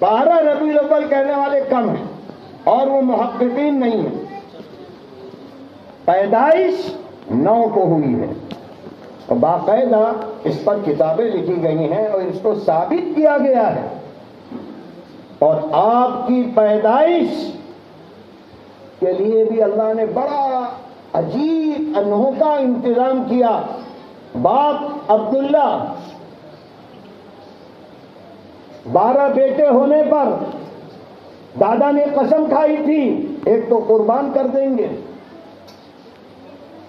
بارہ ربی الاول کہنے والے کم ہیں اور وہ محققین نہیں ہیں۔ پیدائش نو کو ہوئی ہے۔ اور باقاعدہ اس پر کتابیں لکھی گئی ہیں اور اس کو ثابت کیا گیا ہے۔ اور آپ کی پیدائش کے لیے بھی اللہ نے بڑا عجیب انوکھا انتظام کیا۔ باپ عبداللہ بارہ بیٹے ہونے پر دادا نے قسم کھائی تھی، ایک تو قربان کر دیں گے۔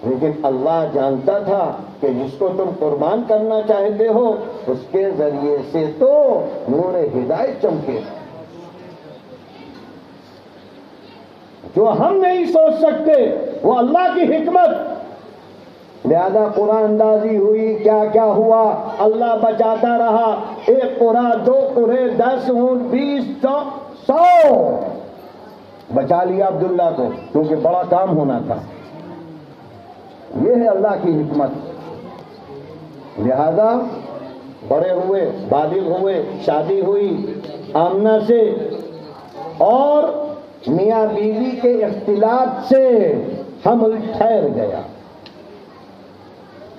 لیکن اللہ جانتا تھا کہ جس کو تم قربان کرنا چاہتے ہو، اس کے ذریعے سے تو نور ہدایت چمکے۔ جو ہم نہیں سوچ سکتے، وہ اللہ کی حکمت لہذا قرآن اندازی ہوئی کیا کیا ہوا؟ اللہ بچاتا رہا۔ ایک قرآن، دو قرے دس اونٹ بیس سو سو۔ بچا لیا عبداللہ کو، کیونکہ بڑا کام ہونا تھا۔ یہ ہے اللہ کی حکمت۔ لہذا بڑے ہوئے، بالغ ہوئے، شادی ہوئی آمنا سے۔ اور میاں بیوی کے اختلاط سے حمل ٹھہر گیا۔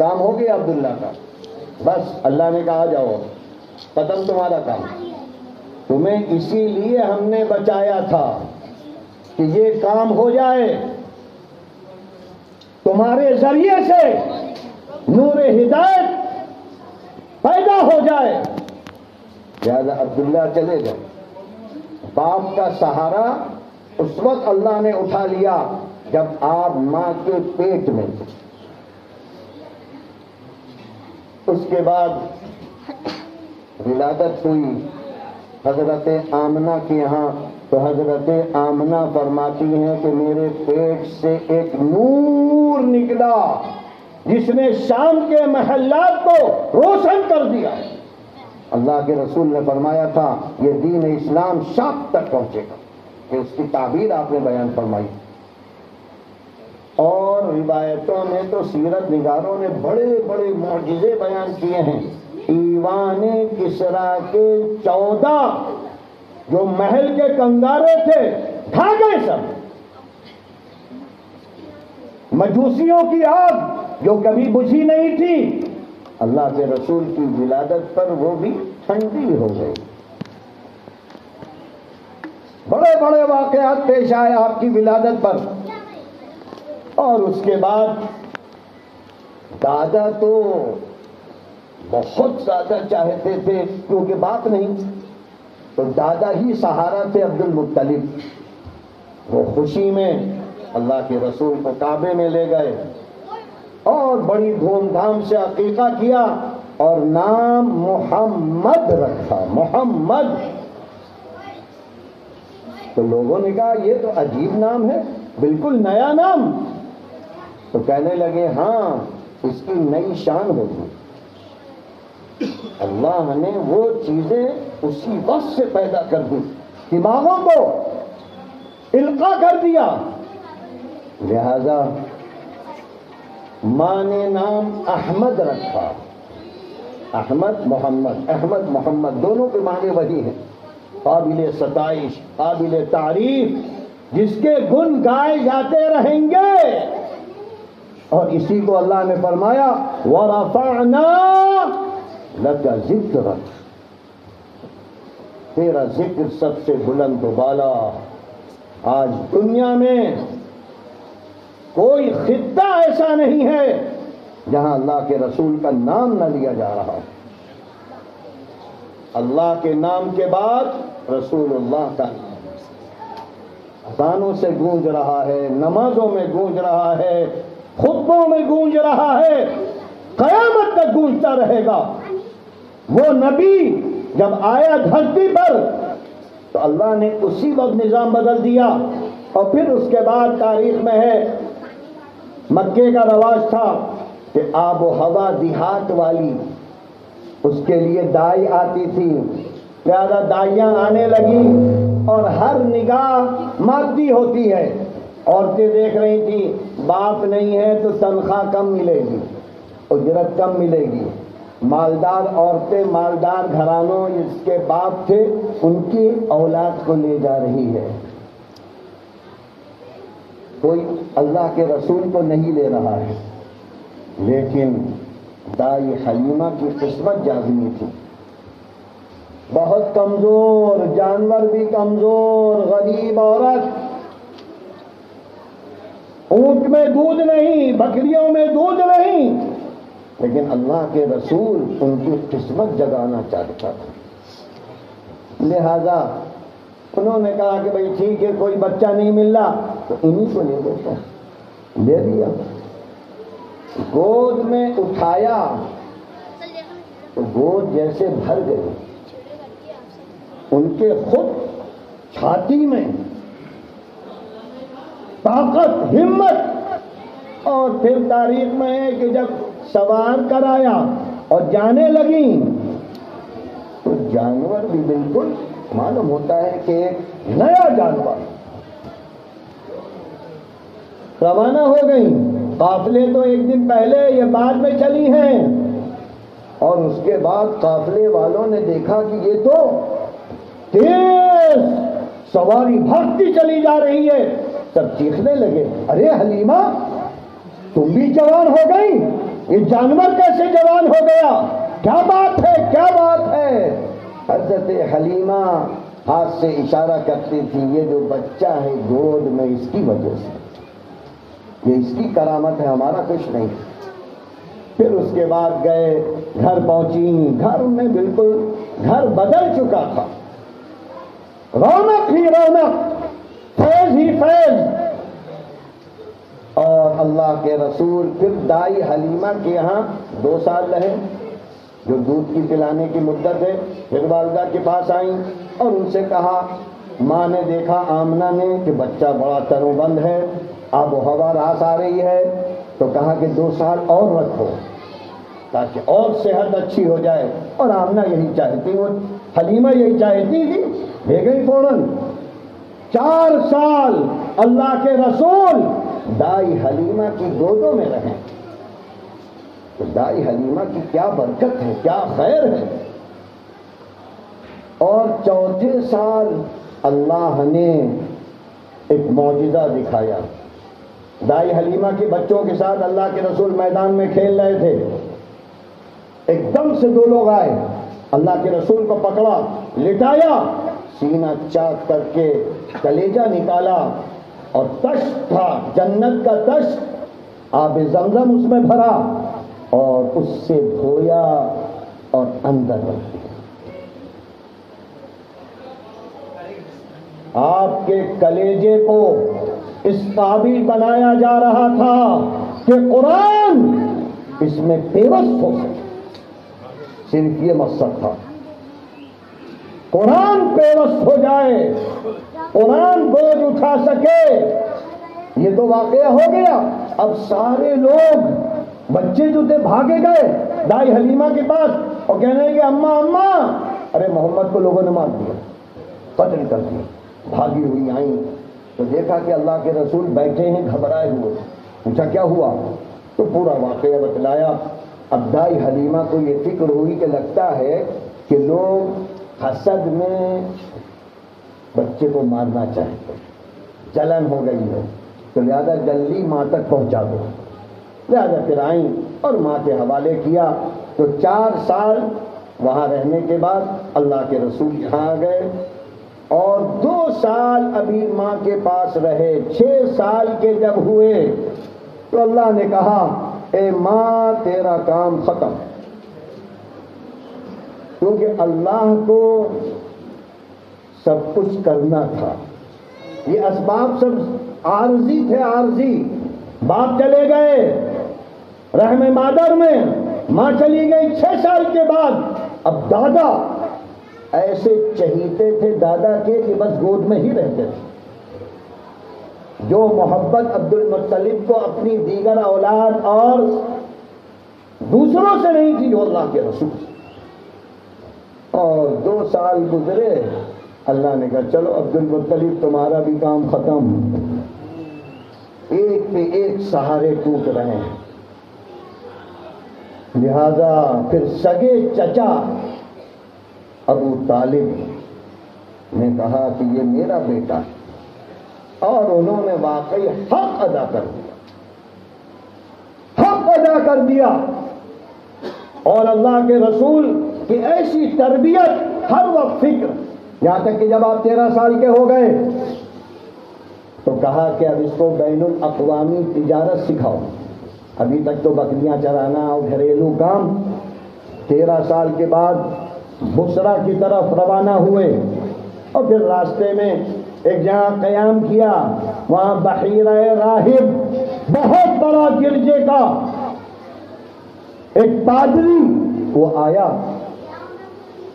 کام ہو گیا عبداللہ کا۔ بس اللہ نے کہا جاؤ، قدم تمہارا کام۔ تمہیں اسی لیے ہم نے بچایا تھا کہ یہ کام ہو جائے۔ تمہارے ذریعے سے نور ہدایت پیدا ہو جائے۔ لہذا عبداللہ چلے گئے۔ باپ کا سہارا اس وقت اللہ نے اٹھا لیا جب آپ ماں کے پیٹ میں تھے۔ اس کے بعد ولادت ہوئی۔ حضرت آمنہ کے یہاں تو حضرت آمنہ فرماتی ہیں کہ میرے پیٹ سے ایک نور نکلا جس نے شام کے محلات کو روشن کر دیا۔ اللہ کے رسول نے فرمایا تھا، یہ دین اسلام شام تک پہنچے گا۔ کہ اس کی تعبیر آپ نے بیان فرمائی۔ اور روایتوں میں تو سیرت نگاروں نے بڑے بڑے معجزے بیان کیے ہیں۔ ایوان کسرا کے چودہ جو محل کے کنگارے تھے ڈھا گئے سب۔ مجوسیوں کی آگ جو کبھی بجھی نہیں تھی، اللہ کے رسول کی ولادت پر وہ بھی ٹھنڈی ہو گئی۔ بڑے بڑے واقعات پیش آئے آپ کی ولادت پر۔ اور اس کے بعد دادا تو بہت زیادہ چاہتے تھے، کیونکہ بات نہیں، تو دادا ہی سہارا تھے عبد المطلب وہ خوشی میں اللہ کے رسول کو کعبے میں لے گئے اور بڑی دھوم دھام سے عقیقہ کیا اور نام محمد رکھا، محمد۔ تو لوگوں نے کہا، یہ تو عجیب نام ہے، بالکل نیا نام۔ تو کہنے لگے ہاں اس کی نئی شان ہوگی۔ اللہ نے وہ چیزیں اسی وقت سے پیدا کر دی۔ دماغوں کو القا کر دیا۔ لہذا ماں نے نام احمد رکھا۔ احمد محمد احمد محمد، دونوں کے معنی وہی ہیں۔ قابل ستائش، قابل تعریف، جس کے گن گائے جاتے رہیں گے۔ اور اسی کو اللہ نے فرمایا، وَرَفَعْنَا لَكَ ذِكْرًا تیرا ذکر سب سے بلند و بالا۔ آج دنیا میں کوئی خطہ ایسا نہیں ہے جہاں اللہ کے رسول کا نام نہ لیا جا رہا اللہ کے نام کے بعد رسول اللہ کا نام۔ اذانوں سے گونج رہا ہے، نمازوں میں گونج رہا ہے خطبوں میں گونج رہا ہے، قیامت تک گونجتا رہے گا۔ وہ نبی جب آیا دھرتی پر، تو اللہ نے اسی وقت نظام بدل دیا اور پھر اس کے بعد تاریخ میں ہے، مکے کا رواج تھا کہ آب و ہوا دیہات والی، اس کے لیے دائی آتی تھی۔ زیادہ دائیاں آنے لگی اور ہر نگاہ مادی ہوتی ہے۔ عورتیں دیکھ رہی تھی، باپ نہیں ہے تو تنخواہ کم ملے گی، اجرت کم ملے گی۔ مالدار عورتیں، مالدار گھرانوں اس کے باپ تھے، ان کی اولاد کو لے جا رہی ہے۔ کوئی اللہ کے رسول کو نہیں لے رہا ہے۔ لیکن دائی حلیمہ کی قسمت جازمی تھی۔ بہت کمزور، جانور بھی کمزور، غریب عورت۔ اونٹ میں دودھ نہیں، بکریوں میں دودھ نہیں۔ لیکن اللہ کے رسول ان کی قسمت جگانا چاہتا تھا۔ لہذا انہوں نے کہا کہ بھائی ٹھیک ہے، کوئی بچہ نہیں مل رہا، تو انہیں کو لے لیتا لے دیا۔ گود میں اٹھایا۔ تو گود جیسے بھر گئی ان کے خود چھاتی میں طاقت، ہمت۔ اور پھر تاریخ میں ہے کہ جب سوار کرایا اور جانے لگی تو جانور بھی بالکل معلوم ہوتا ہے کہ ایک نیا جانور روانہ ہو گئی قافلے تو ایک دن پہلے یہ بعد میں چلی ہیں۔ اور اس کے بعد قافلے والوں نے دیکھا کہ یہ تو تیز سواری بھاگتی چلی جا رہی ہے۔ سب چیخنے لگے، ارے حلیمہ، تم بھی جوان ہو گئی۔ یہ جانور کیسے جوان ہو گیا؟ کیا بات ہے؟ کیا بات ہے؟ حضرت حلیمہ ہاتھ سے اشارہ کرتی تھی، یہ جو بچہ ہے گود میں، اس کی وجہ سے۔ یہ اس کی کرامت ہے، ہمارا کچھ نہیں۔ پھر اس کے بعد گئے، گھر پہنچی۔ گھر میں بالکل گھر بدل چکا تھا۔ رونق ہی رونق۔ فیض ہی فیض۔ اور اللہ کے رسول پھر دائی حلیمہ کے یہاں دو سال رہے۔ جو دودھ کی پلانے کی مدت ہے، پھر والدہ کے پاس آئیں اور ان سے کہا، ماں نے دیکھا آمنہ نے کہ بچہ بڑا ترو بند ہے، آب و ہوا راس آ رہی ہے۔ تو کہا کہ دو سال اور رکھو تاکہ اور صحت اچھی ہو جائے۔ اور آمنا یہی چاہتی وہ حلیمہ یہی چاہتی تھی، لے گئی فوراً۔ چار سال اللہ کے رسول دائی حلیمہ کی گودوں میں رہیں۔ تو دائی حلیمہ کی کیا برکت ہے، کیا خیر ہے۔ اور چوتھے سال اللہ نے ایک معجزہ دکھایا۔ دائی حلیمہ کے بچوں کے ساتھ اللہ کے رسول میدان میں کھیل رہے تھے۔ ایک دم سے دو لوگ آئے، اللہ کے رسول کو پکڑا، لٹایا۔ سینہ چاک کر کے کلیجا نکالا اور تش تھا، جنت کا تش آب زمزم اس میں بھرا اور اس سے دھویا اور اندر رکھ دیا۔ آپ کے کلیجے کو اس قابل بنایا جا رہا تھا کہ قرآن اس میں پیوست ہو سکے۔ صرف یہ مقصد تھا۔ قرآن پیوست ہو جائے، قرآن بوجھ اٹھا سکے۔ یہ تو واقعہ ہو گیا۔ اب سارے لوگ بچے جو تھے بھاگے گئے، دائی حلیمہ کے پاس، اور کہنے لگے اما اما ارے، محمد کو لوگوں نے مار دیا قتل کر دیا، بھاگی ہوئی آئیں۔ تو دیکھا کہ اللہ کے رسول بیٹھے ہیں، گھبرائے ہوئے۔ پوچھا، کیا ہوا؟ تو پورا واقعہ بتلایا۔ اب دائی حلیمہ کو یہ فکر ہوئی کہ لگتا ہے کہ لوگ حسد میں بچے کو مارنا چاہتے جلن ہو گئی ہے تو لہٰذا جلدی ماں تک پہنچا دو۔ لہٰذا پھر آئیں اور ماں کے حوالے کیا۔ تو چار سال وہاں رہنے کے بعد اللہ کے رسول یہاں آ گئے۔ اور دو سال ابھی ماں کے پاس رہے۔ چھ سال کے جب ہوئے تو اللہ نے کہا، اے ماں، تیرا کام ختم۔ کیونکہ اللہ کو سب کچھ کرنا تھا۔ یہ اسباب سب عارضی تھے، عارضی۔ باپ چلے گئے رحم مادر میں۔ ماں چلی گئی چھ سال کے بعد۔ اب دادا ایسے چہیتے تھے دادا کے کہ بس گود میں ہی رہتے تھے۔ جو محبت عبد المطلب کو اپنی دیگر اولاد اور دوسروں سے نہیں تھی جو اللہ کے رسول۔ اور دو سال گزرے، اللہ نے کہا، چلو عبد المطلب، تمہارا بھی کام ختم۔ ایک پہ ایک سہارے ٹوٹ رہے ہیں۔ لہذا پھر سگے چچا ابو طالب نے کہا کہ یہ میرا بیٹا ہے۔ اور انہوں نے واقعی حق ادا کر دیا۔ حق ادا کر دیا۔ اور اللہ کے رسول کی ایسی تربیت ہر وقت فکر۔ یہاں تک کہ جب آپ تیرہ سال کے ہو گئے تو کہا کہ اب اس کو بین الاقوامی تجارت سکھاؤ۔ ابھی تک تو بکریاں چرانا اور گھریلو کام۔ تیرہ سال کے بعد بسرا کی طرف روانہ ہوئے۔ اور پھر راستے میں ایک جہاں قیام کیا۔ وہاں بحیرہ راہب بہت بڑا گرجے کا ایک پادری وہ آیا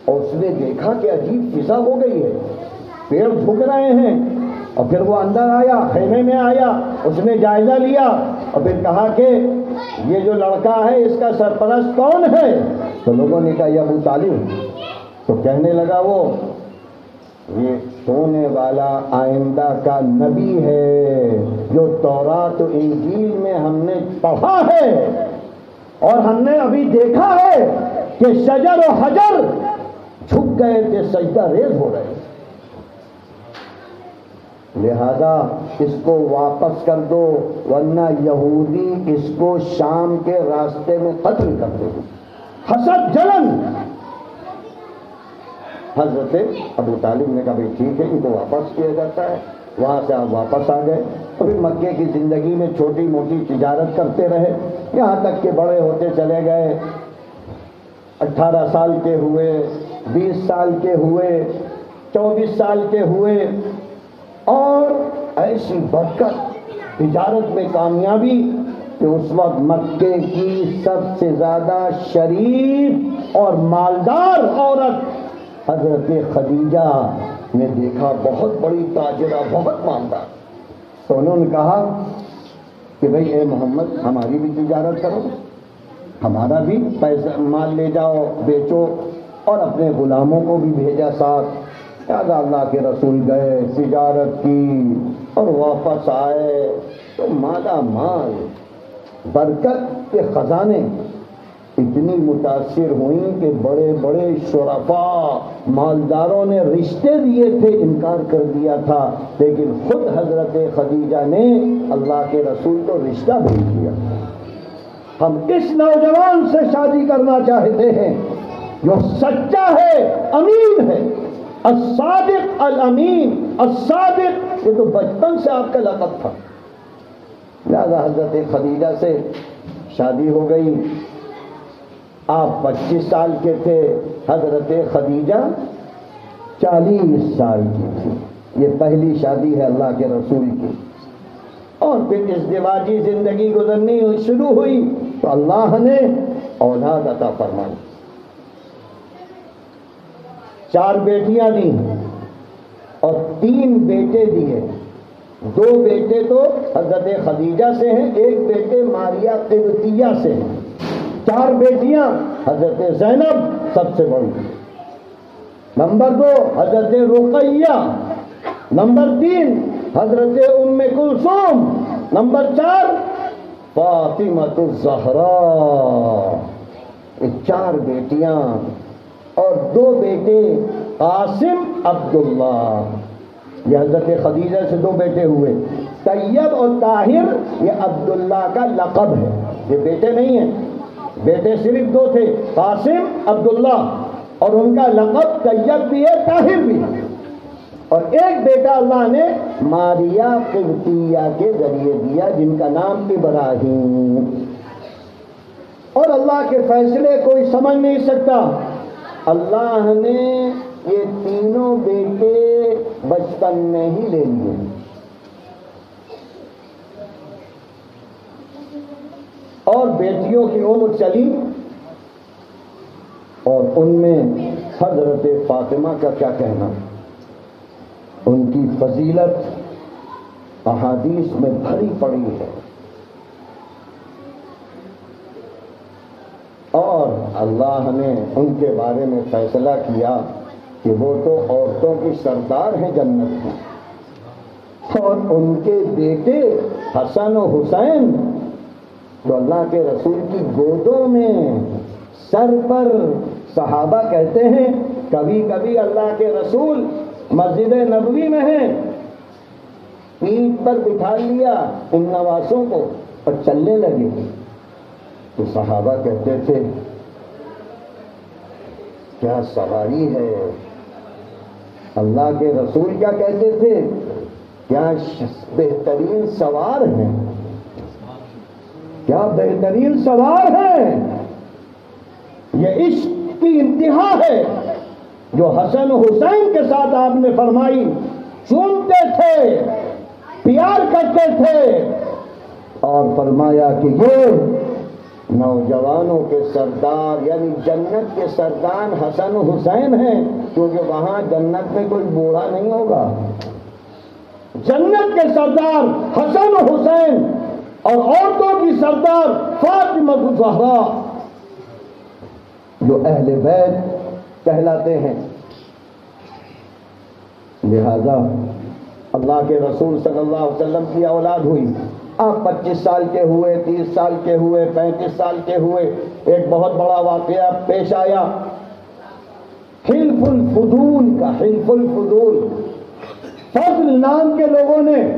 اور اس نے دیکھا کہ عجیب فضا ہو گئی ہے۔ پیڑ جھک رہے ہیں۔ اور پھر وہ اندر آیا، خیمے میں آیا، اس نے جائزہ لیا اور پھر کہا کہ یہ جو لڑکا ہے، اس کا سرپرست کون ہے؟ تو لوگوں نے کہا، یہ ابو طالب۔ تو کہنے لگا وہ، یہ سونے والا آئندہ کا نبی ہے، جو تورات و انجیل میں ہم نے پڑھا ہے۔ اور ہم نے ابھی دیکھا ہے کہ شجر و حجر جھک گئے کہ سجدہ ریز ہو رہے لہذا اس کو واپس کر دو، ورنہ یہودی اس کو شام کے راستے میں قتل کر دے حسد جلن۔ حضرت ابو طالب نے کہا، بھائی ٹھیک ہے، ان کو واپس کیا جاتا ہے۔ وہاں سے آپ واپس آ گئے۔ پھر مکے کی زندگی میں چھوٹی موٹی تجارت کرتے رہے، یہاں تک کہ بڑے ہوتے چلے گئے۔ اٹھارہ سال کے ہوئے، بیس سال کے ہوئے، چوبیس سال کے ہوئے۔ اور ایسی برکت، تجارت میں کامیابی کہ اس وقت مکے کی سب سے زیادہ شریف اور مالدار عورت حضرت خدیجہ نے دیکھا، بہت بڑی تاجرہ بہت مالدار۔ تو انہوں نے کہا کہ بھئی اے محمد، ہماری بھی تجارت کرو، ہمارا بھی پیسہ، مال لے جاؤ، بیچو اور اپنے غلاموں کو بھی بھیجا ساتھ۔ لہٰذا اللہ کے رسول گئے، تجارت کی اور واپس آئے۔ تو مالا مال، برکت کے خزانے اتنی متاثر ہوئیں کہ بڑے بڑے شرفا مالداروں نے رشتے دیے تھے، انکار کر دیا تھا۔ لیکن خود حضرت خدیجہ نے اللہ کے رسول کو رشتہ بھیج دیا۔ ہم اس نوجوان سے شادی کرنا چاہتے ہیں۔ جو سچا ہے، امین ہے۔ الصادق الامین۔ الصادق، یہ تو بچپن سے آپ کا لقب تھا۔ لہذا حضرت خدیجہ سے شادی ہو گئی۔ آپ پچیس سال کے تھے، حضرت خدیجہ چالیس سال کی تھی یہ پہلی شادی ہے اللہ کے رسول کی۔ اور پھر اس دیواجی زندگی گزرنی شروع ہوئی تو اللہ نے اولاد عطا فرمائی۔ چار بیٹیاں دی اور تین بیٹے دیے۔ دو بیٹے تو حضرت خدیجہ سے ہیں، ایک بیٹے ماریا قبطیہ سے ہیں۔ چار بیٹیاں، حضرت زینب سب سے بڑی۔ نمبر دو، حضرت رقیہ۔ نمبر تین، حضرت ام کلثوم۔ نمبر چار فاطمت الزہرا۔ یہ چار بیٹیاں اور دو بیٹے، قاسم عبداللہ۔ یہ حضرت خدیجہ سے دو بیٹے ہوئے۔ طیب اور طاہر، یہ عبداللہ کا لقب ہے۔ یہ بیٹے نہیں ہیں۔ بیٹے صرف دو تھے، قاسم، عبداللہ۔ اور ان کا لقب طیب بھی ہے، طاہر بھی ہے۔ اور ایک بیٹا اللہ نے ماریا قبطیہ کے ذریعے دیا، جن کا نام ابراہیم۔ اور اللہ کے فیصلے کوئی سمجھ نہیں سکتا۔ اللہ نے یہ تینوں بیٹے بچپن میں ہی لے لیے۔ اور بیٹیوں کی عمر چلی اور ان میں حضرت فاطمہ کا کیا کہنا؟ ان کی فضیلت احادیث میں بھری پڑی ہے۔ اور اللہ نے ان کے بارے میں فیصلہ کیا کہ وہ تو عورتوں کی سردار ہیں جنت کی اور ان کے بیٹے حسن و حسین تو اللہ کے رسول کی گودوں میں سر پر صحابہ کہتے ہیں، کبھی کبھی اللہ کے رسول مسجد نبوی میں ہیں پیٹ پر بٹھا لیا ان نوازوں کو اور چلنے لگے۔ تو صحابہ کہتے تھے، کیا سواری ہے؟ اللہ کے رسول کیا کہتے تھے؟ کیا بہترین سوار ہیں؟ کیا بہترین سوار ہے؟ یہ عشق کی انتہا ہے جو حسن حسین کے ساتھ آپ نے فرمائی۔ چونتے تھے، پیار کرتے تھے۔ اور فرمایا کہ یہ نوجوانوں کے سردار یعنی جنت کے سردار حسن حسین ہیں، کیونکہ وہاں جنت میں کوئی بوڑھا نہیں ہوگا۔ جنت کے سردار حسن حسین اور عورتوں کی سردار فاطمہ زہرا، جو اہل بیت کہلاتے ہیں۔ لہذا اللہ کے رسول صلی اللہ علیہ وسلم کی اولاد ہوئی۔ آپ پچیس سال کے ہوئے، تیس سال کے ہوئے، پینتیس سال کے ہوئے۔ ایک بہت بڑا واقعہ پیش آیا۔ حلف الفضول کا، حلف الفضول۔ فضل نام کے لوگوں نے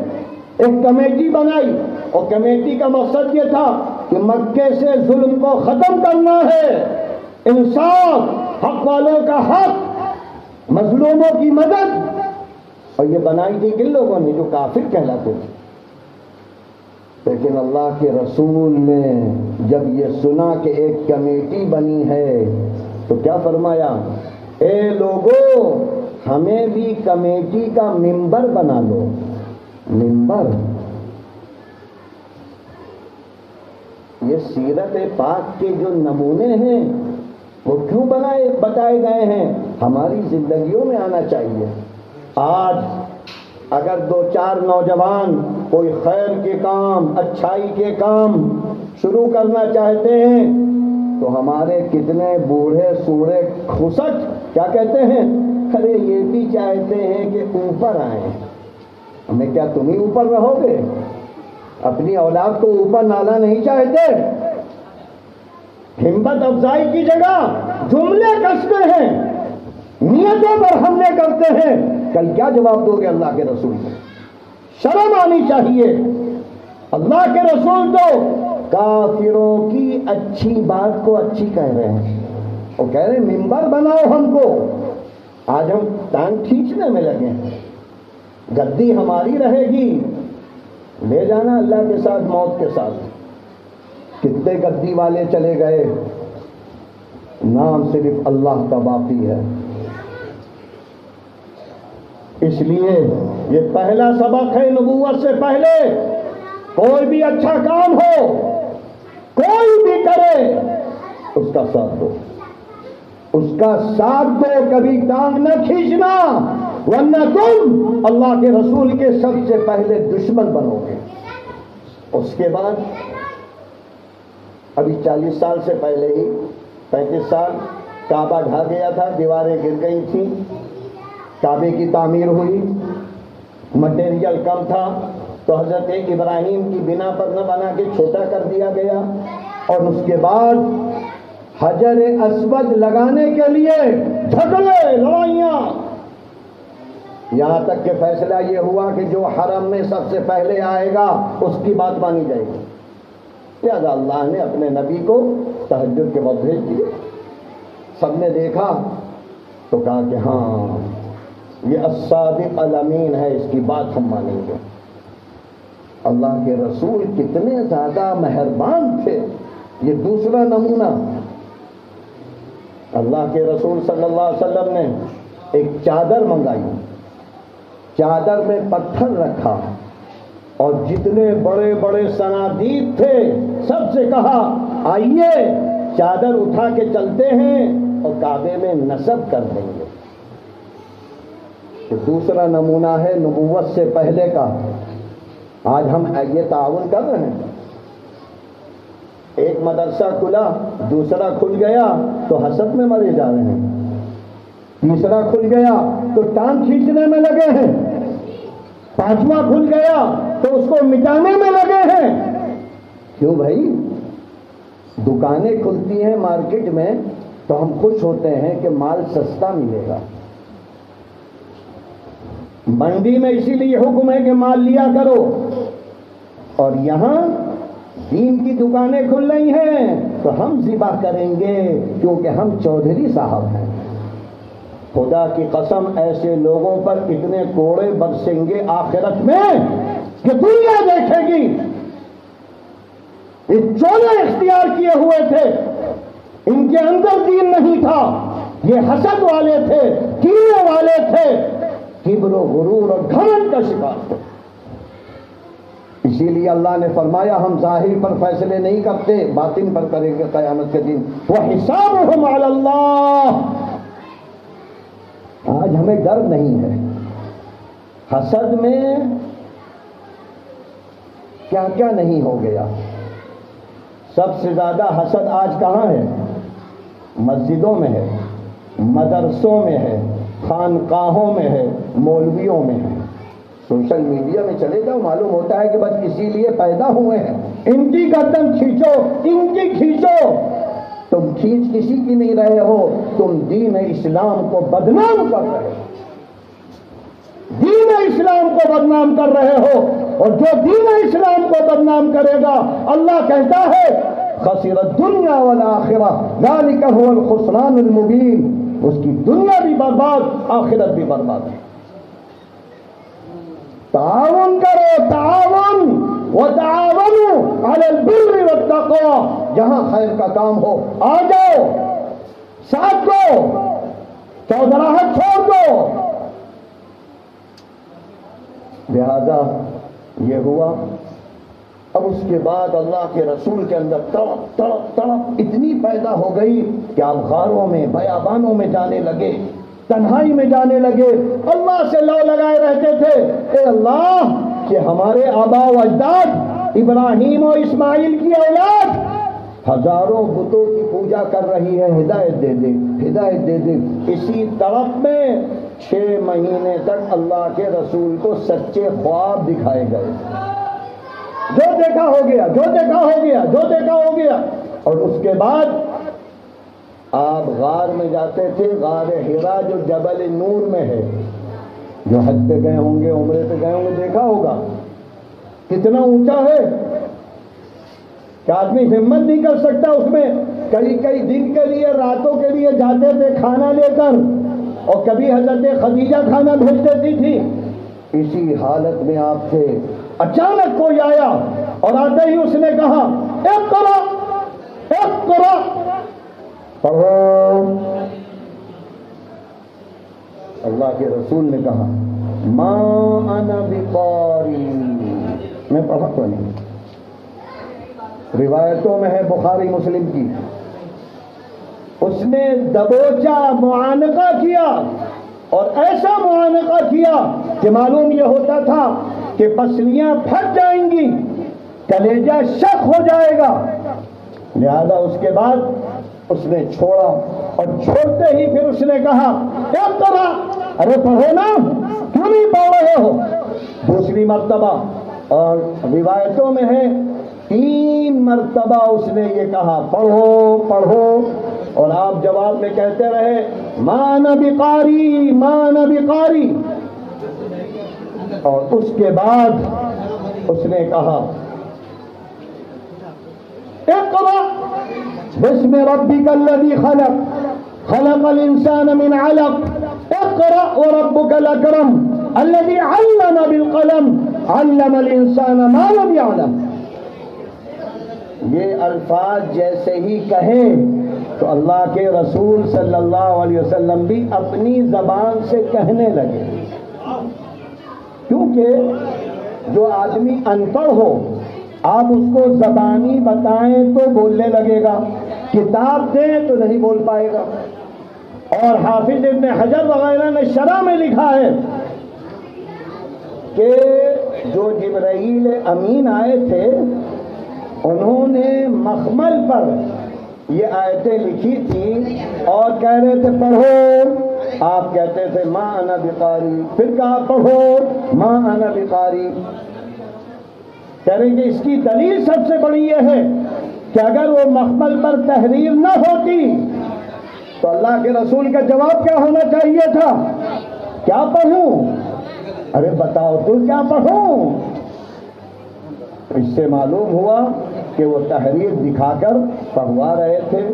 ایک کمیٹی بنائی اور کمیٹی کا مقصد یہ تھا کہ مکے سے ظلم کو ختم کرنا ہے۔ انصاف حق والوں کا حق، مظلوموں کی مدد۔ اور یہ بنائی تھی کن لوگوں نے جو کافر کہلاتے تھے۔ لیکن اللہ کے رسول نے جب یہ سنا کہ ایک کمیٹی بنی ہے، تو کیا فرمایا؟ اے لوگوں ہمیں بھی کمیٹی کا ممبر بنا لو ممبر یہ سیرت پاک کے جو نمونے ہیں، وہ کیوں بنائے بتائے گئے ہیں؟ ہماری زندگیوں میں آنا چاہیے۔ آج اگر دو چار نوجوان کوئی خیر کے کام، اچھائی کے کام شروع کرنا چاہتے ہیں، تو ہمارے کتنے بوڑھے سوڑے خسک کیا کہتے ہیں؟ ارے یہ بھی چاہتے ہیں کہ اوپر آئیں۔ ہمیں کیا تم ہی اوپر رہو گے؟ اپنی اولاد کو اوپر نالا نہیں چاہتے؟ ہمت افزائی کی جگہ جملے کستے ہیں، نیتوں پر حملے کرتے ہیں۔ کل کیا جواب دو گے اللہ کے رسول؟ کو شرم آنی چاہیے۔ اللہ کے رسول تو کافروں کی اچھی بات کو اچھی کہہ رہے ہیں۔ وہ کہہ رہے ہیں، ممبر بناؤ ہم کو۔ آج ہم ٹانگ کھینچنے میں لگے ہیں۔ گدی ہماری رہے گی۔ لے جانا اللہ کے ساتھ، موت کے ساتھ۔ کتنے گدی والے چلے گئے۔ نام صرف اللہ کا باقی ہے۔ اس لیے یہ پہلا سبق ہے نبوت سے پہلے۔ کوئی بھی اچھا کام ہو، کوئی بھی کرے، اس کا ساتھ دو۔ اس کا ساتھ دو، کبھی ٹانگ نہ کھینچنا۔ ورنہ تم اللہ کے رسول کے سب سے پہلے دشمن بنو گے۔ اس کے بعد ابھی چالیس سال سے پہلے ہی پینتیس سال کعبہ ڈھا گیا تھا، دیواریں گر گئی تھیں۔ کعبے کی تعمیر ہوئی۔ مٹیریل کم تھا تو حضرت ابراہیم کی بنا پر نہ بنا کے چھوٹا کر دیا گیا۔ اور اس کے بعد حجر اسود لگانے کے لیے جھگڑے، لڑائیاں۔ یہاں تک کہ فیصلہ یہ ہوا کہ جو حرم میں سب سے پہلے آئے گا، اس کی بات مانی جائے گی۔ لہٰذا اللہ نے اپنے نبی کو تحجد کے وقت بھیج دیے سب نے دیکھا تو کہا کہ ہاں یہ الصادق الامین ہے، اس کی بات ہم مانیں گے۔ اللہ کے رسول کتنے زیادہ مہربان تھے۔ یہ دوسرا نمونہ۔ اللہ کے رسول صلی اللہ علیہ وسلم نے ایک چادر منگائی۔ چادر میں پتھر رکھا اور جتنے بڑے بڑے صنادید تھے، سب سے کہا، آئیے، چادر اٹھا کے چلتے ہیں اور کعبے میں نصب کر دیں گے. دوسرا نمونہ ہے نبوت سے پہلے کا۔ آج ہم یہ تعاون کر رہے ہیں۔ ایک مدرسہ کھلا، دوسرا کھل گیا تو حسد میں مرے جا رہے ہیں۔ تیسرا کھل گیا تو ٹانگ کھینچنے میں لگے ہیں۔ پانچواں کھل گیا تو اس کو مٹانے میں لگے ہیں۔ کیوں بھائی؟ دکانیں کھلتی ہیں مارکیٹ میں تو ہم خوش ہوتے ہیں کہ مال سستا ملے گا۔ منڈی میں اسی لیے حکم ہے کہ مال لیا کرو۔ اور یہاں دین کی دکانیں کھل رہی ہیں تو ہم ذبح کریں گے کیونکہ ہم چودھری صاحب ہیں۔ خدا کی قسم ایسے لوگوں پر اتنے کوڑے برسیں گے آخرت میں کہ دنیا دیکھے گی۔ یہ چولے اختیار کیے ہوئے تھے۔ ان کے اندر دین نہیں تھا۔ یہ حسد والے تھے، کیڑے والے تھے۔ کبر و غرور اور گھمن کا شکار تھے۔ اسی لیے اللہ نے فرمایا، ہم ظاہر پر فیصلے نہیں کرتے، باطن پر کریں گے قیامت کے دن۔ وہ حساب اللہ آج ہمیں ڈر نہیں ہے۔ حسد میں کیا کیا نہیں ہو گیا؟ سب سے زیادہ حسد آج کہاں ہے؟ مسجدوں میں ہے مدرسوں میں ہے خانقاہوں میں ہے مولویوں میں ہے۔ سوشل میڈیا میں چلے جاؤ معلوم ہوتا ہے کہ بس اسی لیے پیدا ہوئے ہیں۔ ان کی گردن کھینچو ان کی کھینچو۔ تم کھینچ کسی کی نہیں رہے ہو، تم دین اسلام کو بدنام کر رہے ہو۔ دین اسلام کو بدنام کر رہے ہو اور جو دین اسلام کو بدنام کرے گا، اللہ کہتا ہے خسرت دنیا والا آخرہ ذالک هو الخسران المبین۔ اس کی دنیا بھی برباد، آخرت بھی برباد ہے۔ تعاون کرو، تعاون! وہ تعاون البر والتقوى. جہاں خیر کا کام ہو، آ جاؤ، ساتھ دو، چودراہٹ چھوڑ دو۔ لہذا یہ ہوا۔ اب اس کے بعد اللہ کے رسول کے اندر تڑپ تڑپ تڑپ اتنی پیدا ہو گئی کہ آپ غاروں میں، بیابانوں میں جانے لگے، تنہائی میں جانے لگے۔ اللہ سے لو لگائے رہتے تھے۔ اے اللہ کہ ہمارے آبا و اجداد، ابراہیم و اسماعیل کی اولاد ہزاروں بتوں کی پوجا کر رہی ہے ہدایت دے دے، ہدایت دے دے۔ اسی طرف میں چھ مہینے تک اللہ کے رسول کو سچے خواب دکھائے گئے۔ جو دیکھا ہو گیا، جو دیکھا ہو گیا، جو دیکھا ہو گیا۔ اور اس کے بعد آپ غار میں جاتے تھے، غار ہیرا جو جبل نور میں ہے۔ جو حج پہ گئے ہوں گے، عمرے پہ گئے ہوں گے، دیکھا ہوگا۔ کتنا اونچا ہے۔ کہ آدمی ہمت نہیں کر سکتا اس میں کئی کئی دن کے لیے، راتوں کے لیے جاتے تھے کھانا لے کر۔ اور کبھی حضرت خدیجہ کھانا بھیج دیتی تھی۔ اسی حالت میں آپ تھے اچانک کوئی آیا اور آتے ہی اس نے کہا ایک کرو ایک کرو پڑھو۔ اللہ کے رسول نے کہا ماں انا بقاری میں پڑھا تو نہیں۔ روایتوں میں ہے بخاری مسلم کی۔ اس نے دبوچا معانقہ کیا اور ایسا معانقہ کیا کہ معلوم یہ ہوتا تھا کہ پسلیاں پھٹ جائیں گی، کلیجہ شک ہو جائے گا۔ لہذا اس کے بعد اس نے چھوڑا۔ اور چھوڑتے ہی پھر اس نے کہا ایک طرح ارے پڑھو نا? کیوں نہیں پڑھ رہے ہو? دوسری مرتبہ اور روایتوں میں ہے، تین مرتبہ اس نے یہ کہا، پڑھو پڑھو. اور آپ جواب میں کہتے رہے مان بقاری مان بقاری اور اس کے بعد اس نے کہا، اقرأ باسم ربك الذي خلق. خلق الإنسان من علق. اقرأ وربك الأكرم. الذي علم بالقلم. علم الإنسان ما لم يعلم. یہ الفاظ جیسے ہی کہیں تو اللہ کے رسول صلی اللہ علیہ وسلم بھی اپنی زبان سے کہنے لگے. کیونکہ جو آدمی ان پڑھ ہو، آپ اس کو زبانی بتائیں تو بولنے لگے گا. کتاب دیں تو نہیں بول پائے گا. اور حافظ ابن حجر وغیرہ نے شرح میں لکھا ہے کہ جو جبرائیل امین آئے تھے، انہوں نے مخمل پر یہ آیتیں لکھی تھی اور کہہ رہے تھے، پڑھو آپ کہتے تھے، ماں انا بقاری پھر کہا، پڑھو ماں انا بقاری کہہ رہے کہ اس کی دلیل سب سے بڑی یہ ہے کہ کہ اگر وہ مخمل پر تحریر نہ ہوتی تو اللہ کے رسول کا جواب کیا ہونا چاہیے تھا؟ کیا پڑھوں؟ ارے بتاؤ تو کیا پڑھوں؟ اس سے معلوم ہوا کہ وہ تحریر دکھا کر پڑھوا رہے تھے۔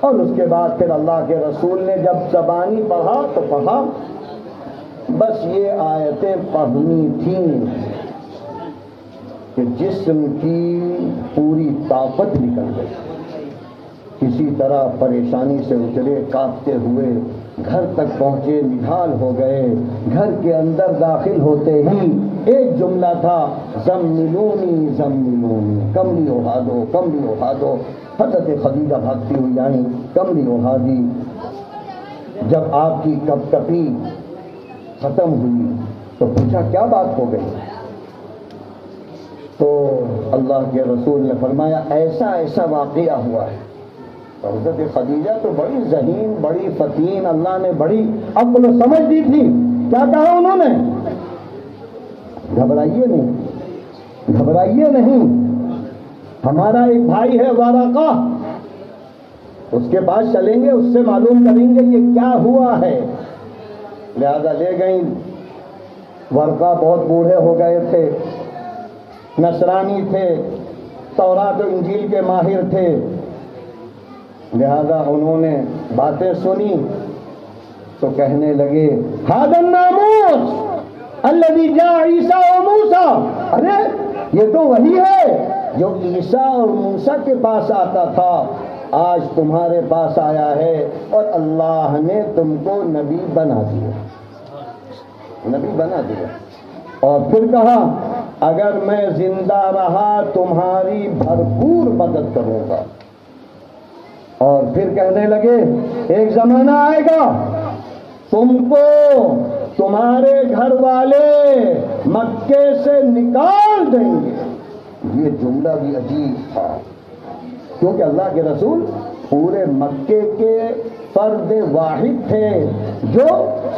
اور اس کے بعد پھر اللہ کے رسول نے جب زبانی پڑھا تو پڑھا، بس یہ آیتیں پڑھنی تھیں کہ جسم کی پوری طاقت نکل گئی۔ کسی طرح پریشانی سے اترے کاپتے ہوئے گھر تک پہنچے نڈھال ہو گئے۔ گھر کے اندر داخل ہوتے ہی ایک جملہ تھا زم ملونی زم ملونی کملی اوہا دو کملی اوہا دو حضرت خدیجہ بھاگتی ہوئی آئی کملی اوہا دی جب آپ کی کپ کپی ختم ہوئی، تو پوچھا، کیا بات ہو گئی؟ تو اللہ کے رسول نے فرمایا، ایسا ایسا واقعہ ہوا ہے۔ حضرت خدیجہ تو بڑی ذہین، بڑی فتین اللہ نے بڑی عقل و سمجھ دی تھی۔ کیا کہا انہوں نے؟ گھبرائیے نہیں گھبرائیے نہیں۔ ہمارا ایک بھائی ہے وارقہ۔ اس کے پاس چلیں گے، اس سے معلوم کریں گے یہ کیا ہوا ہے۔ لہذا لے گئیں۔ ورقہ بہت بوڑھے ہو گئے تھے۔ نصرانی تھے، تورات و انجیل کے ماہر تھے۔ لہذا انہوں نے باتیں سنی تو کہنے لگے ہادن ناموس اللہ جا عیسیٰ و موسا ارے، یہ تو وہی ہے جو عیسیٰ اور موسا کے پاس آتا تھا۔ آج تمہارے پاس آیا ہے اور اللہ نے تم کو نبی بنا دیا۔ نبی بنا دیا۔ اور پھر کہا، اگر میں زندہ رہا، تمہاری بھرپور مدد کروں گا۔ اور پھر کہنے لگے، ایک زمانہ آئے گا، تم کو تمہارے گھر والے مکے سے نکال دیں گے. یہ جملہ بھی عجیب تھا، کیونکہ اللہ کے رسول پورے مکے کے فرد واحد تھے، جو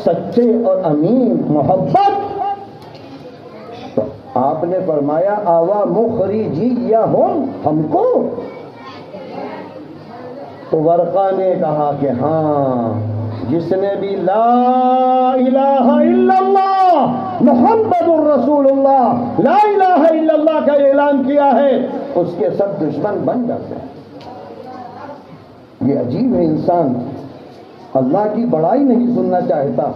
سچے اور امین محبت۔ تو آپ نے فرمایا، آوا مخری جی یا ہم کو تو ورقا نے کہا کہ ہاں جس نے بھی لا الہ الا اللہ، محمد الرسول اللہ، لا الہ الا اللہ کا اعلان کیا ہے، اس کے سب دشمن بن جاتے ہیں۔ یہ عجیب ہے انسان اللہ کی بڑائی نہیں سننا چاہتا،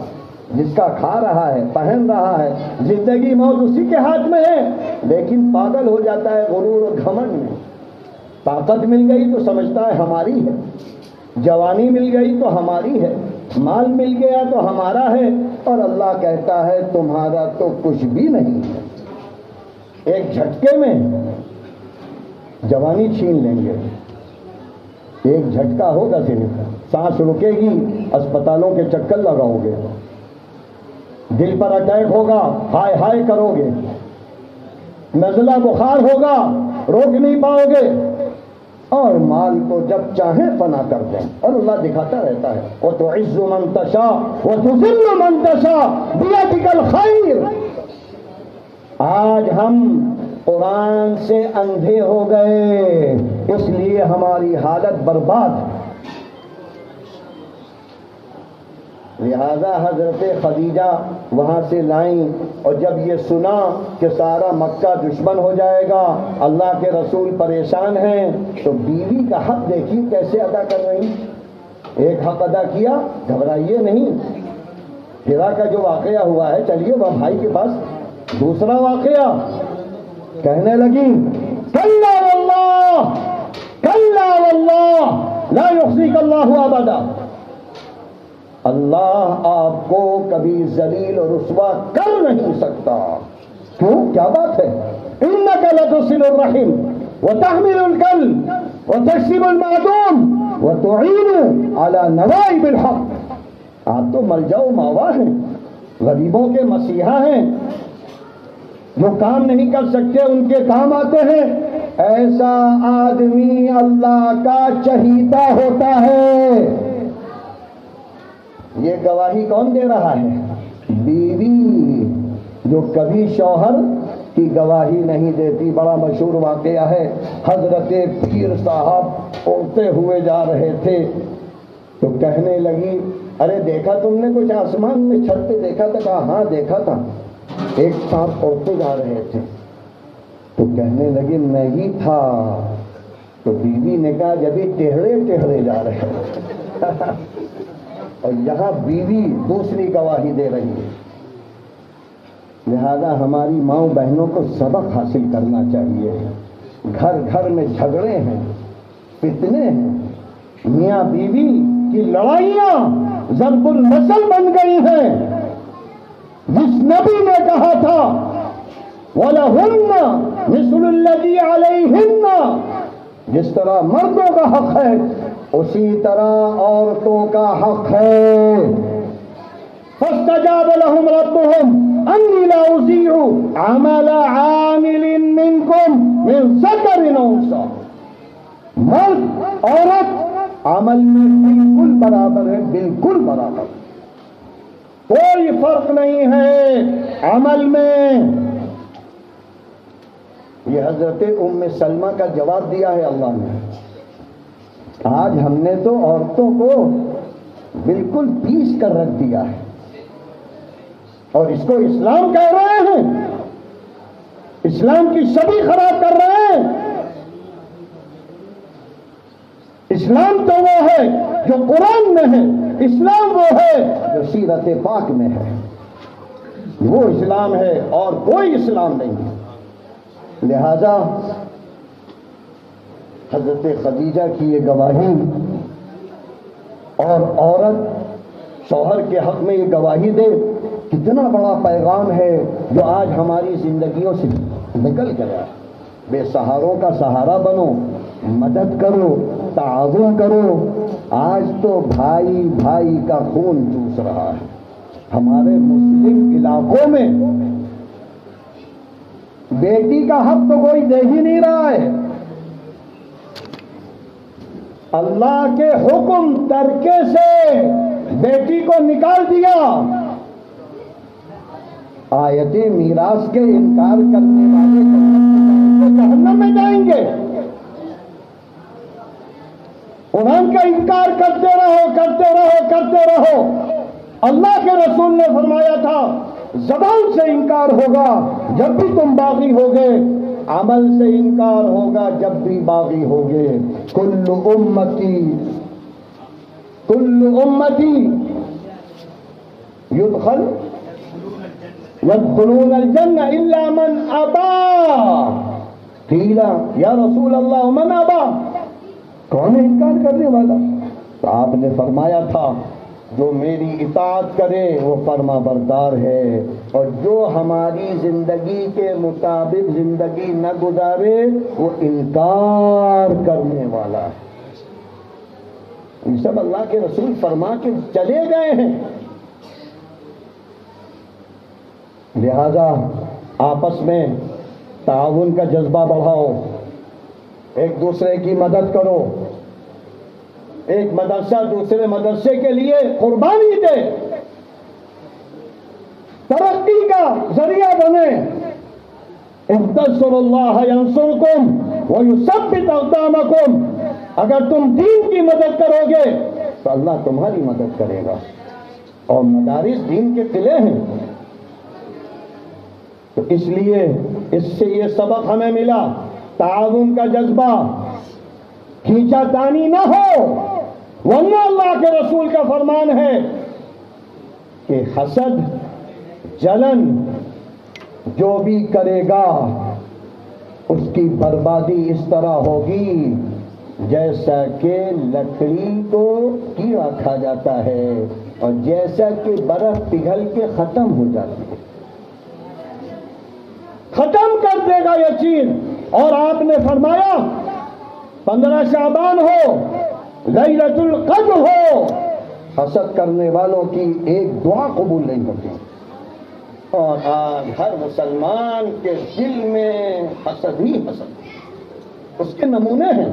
جس کا کھا رہا ہے، پہن رہا ہے، زندگی موت اسی کے ہاتھ میں ہے، لیکن پاگل ہو جاتا ہے غرور اور گھمنڈ میں۔ طاقت مل گئی تو سمجھتا ہے ہماری ہے۔ جوانی مل گئی تو ہماری ہے۔ مال مل گیا تو ہمارا ہے۔ اور اللہ کہتا ہے، تمہارا تو کچھ بھی نہیں ہے۔ ایک جھٹکے میں جوانی چھین لیں گے۔ ایک جھٹکا ہوگا صرف سانس رکے گی، اسپتالوں کے چکر لگاؤ گے۔ دل پر اٹیک ہوگا، ہائے ہائے کرو گے۔ نزلہ بخار ہوگا، روک نہیں پاؤ گے۔ اور مال کو جب چاہیں فنا کر دیں۔ اور اللہ دکھاتا رہتا ہے۔ وہ تو عز منتشا وہ تو ذل منتشا دیا خیر آج ہم قرآن سے اندھے ہو گئے۔ اس لیے ہماری حالت برباد لہذا حضرت خدیجہ وہاں سے لائیں اور جب یہ سنا کہ سارا مکہ دشمن ہو جائے گا، اللہ کے رسول پریشان ہیں، تو بیوی کا حق دیکھیے کیسے ادا کر رہی ایک حق ادا کیا، گھبرائیے نہیں۔ ہرا کا جو واقعہ ہوا ہے، چلیے وہ بھائی کے پاس۔ دوسرا واقعہ، کہنے لگی کل واللہ کل واللہ لا يخزيك الله ابدا اللہ آپ کو کبھی ذلیل اور رسوا کر نہیں سکتا۔ کیوں؟ کیا بات ہے؟ ان کا الرحیم وہ تحمل الکل وہ تقسیم المعدوم وہ توعین اعلی نوائب الحق۔ آپ تو مل جاؤ، ماوا ہیں، غریبوں کے مسیحا ہیں۔ جو کام نہیں کر سکتے، ان کے کام آتے ہیں۔ ایسا آدمی اللہ کا چہیتا ہوتا ہے۔ یہ گواہی کون دے رہا ہے؟ بیوی، جو کبھی شوہر کی گواہی نہیں دیتی، بڑا مشہور واقعہ ہے۔ حضرت پیر صاحب اڑتے ہوئے جا رہے تھے۔ تو کہنے لگی، ارے دیکھا تم نے کچھ آسمان میں چھت پہ دیکھا تھا؟ کہا ہاں دیکھا تھا۔ ایک ساتھ اڑتے جا رہے تھے۔ تو کہنے لگی میں ہی تھا۔ تو بیوی نے کہا، جبھی ٹہرے ٹہرے جا رہے اور یہاں بیوی دوسری گواہی دے رہی ہے۔ لہذا ہماری ماؤں بہنوں کو سبق حاصل کرنا چاہیے۔ گھر گھر میں جھگڑے ہیں، فتنے ہیں۔ میاں بیوی کی لڑائیاں ضرب النسل بن گئی ہیں۔ جس نبی نے کہا تھا، وَلَهُنَّ مِثْلُ الَّذِي عَلَيْهِنَّ۔ جس طرح مردوں کا حق ہے اسی طرح عورتوں کا حق ہے۔ فاستجاب لهم ربهم أني لا أضيع عمل عامل منكم من ذكر أو مرد، عورت عمل میں بالکل برابر ہے، بالکل برابر۔ کوئی فرق نہیں ہے عمل میں۔ یہ حضرت ام سلمہ کا جواب دیا ہے اللہ نے۔ آج ہم نے تو عورتوں کو بالکل پیس کر رکھ دیا ہے۔ اور اس کو اسلام کہہ رہے ہیں۔ اسلام کی شبی خراب کر رہے ہیں۔ اسلام تو وہ ہے جو قرآن میں ہے۔ اسلام وہ ہے جو سیرت پاک میں ہے۔ وہ اسلام ہے اور کوئی اسلام نہیں۔ ہے لہذا حضرت خدیجہ کی یہ گواہی اور عورت شوہر کے حق میں یہ گواہی دے کتنا بڑا پیغام ہے جو آج ہماری زندگیوں سے نکل گیا بے سہاروں کا سہارا بنو، مدد کرو، تعاون کرو۔ آج تو بھائی بھائی کا خون چوس رہا ہے۔ ہمارے مسلم علاقوں میں بیٹی کا حق تو کوئی دے ہی نہیں رہا ہے۔ اللہ کے حکم ترکے سے بیٹی کو نکال دیا۔ آیت میراث کے انکار کرنے والے جہنم میں جائیں گے۔ قرآن کا انکار کرتے رہو کرتے رہو کرتے رہو۔ اللہ کے رسول نے فرمایا تھا، زبان سے انکار ہوگا، جب بھی تم باغی ہوگے۔ عمل سے انکار ہوگا جب بھی باغی ہوگے کل امتی کل امتی يدخل يدخلون الجنة إلا من أبى قيل يا رسول الله من أبى کون انکار کرنے والا؟ تو آپ نے فرمایا تھا جو میری اطاعت کرے وہ فرما بردار ہے اور جو ہماری زندگی کے مطابق زندگی نہ گزارے وہ انکار کرنے والا ہے۔ یہ سب اللہ کے رسول فرما کے چلے گئے ہیں۔ لہذا آپس میں تعاون کا جذبہ بڑھاؤ، ایک دوسرے کی مدد کرو۔ ایک مدرسہ دوسرے مدرسے کے لیے قربانی دے۔ ترقی کا ذریعہ بنے۔ انتصر اللہ ینصرکم ویثبت اقدامکم۔ اگر تم دین کی مدد کرو گے تو اللہ تمہاری مدد کرے گا۔ اور مدارس دین کے قلعے ہیں۔ تو اس لیے اس سے یہ سبق ہمیں ملا، تعاون کا جذبہ۔ کھینچا تانی نہ ہو۔ ورنہ اللہ کے رسول کا فرمان ہے کہ حسد جلن جو بھی کرے گا، اس کی بربادی اس طرح ہوگی جیسا کہ لکڑی کو کیڑا کھا جاتا ہے اور جیسا کہ برف پگھل کے ختم ہو جاتی ہے۔ ختم کر دے گا یہ چیز۔ اور آپ نے فرمایا، پندرہ شعبان ہو لیلت القدر ہو۔ حسد کرنے والوں کی ایک دعا قبول نہیں ہوتی۔ اور آج ہر مسلمان کے دل میں حسد ہی حسد۔ اس کے نمونے ہیں۔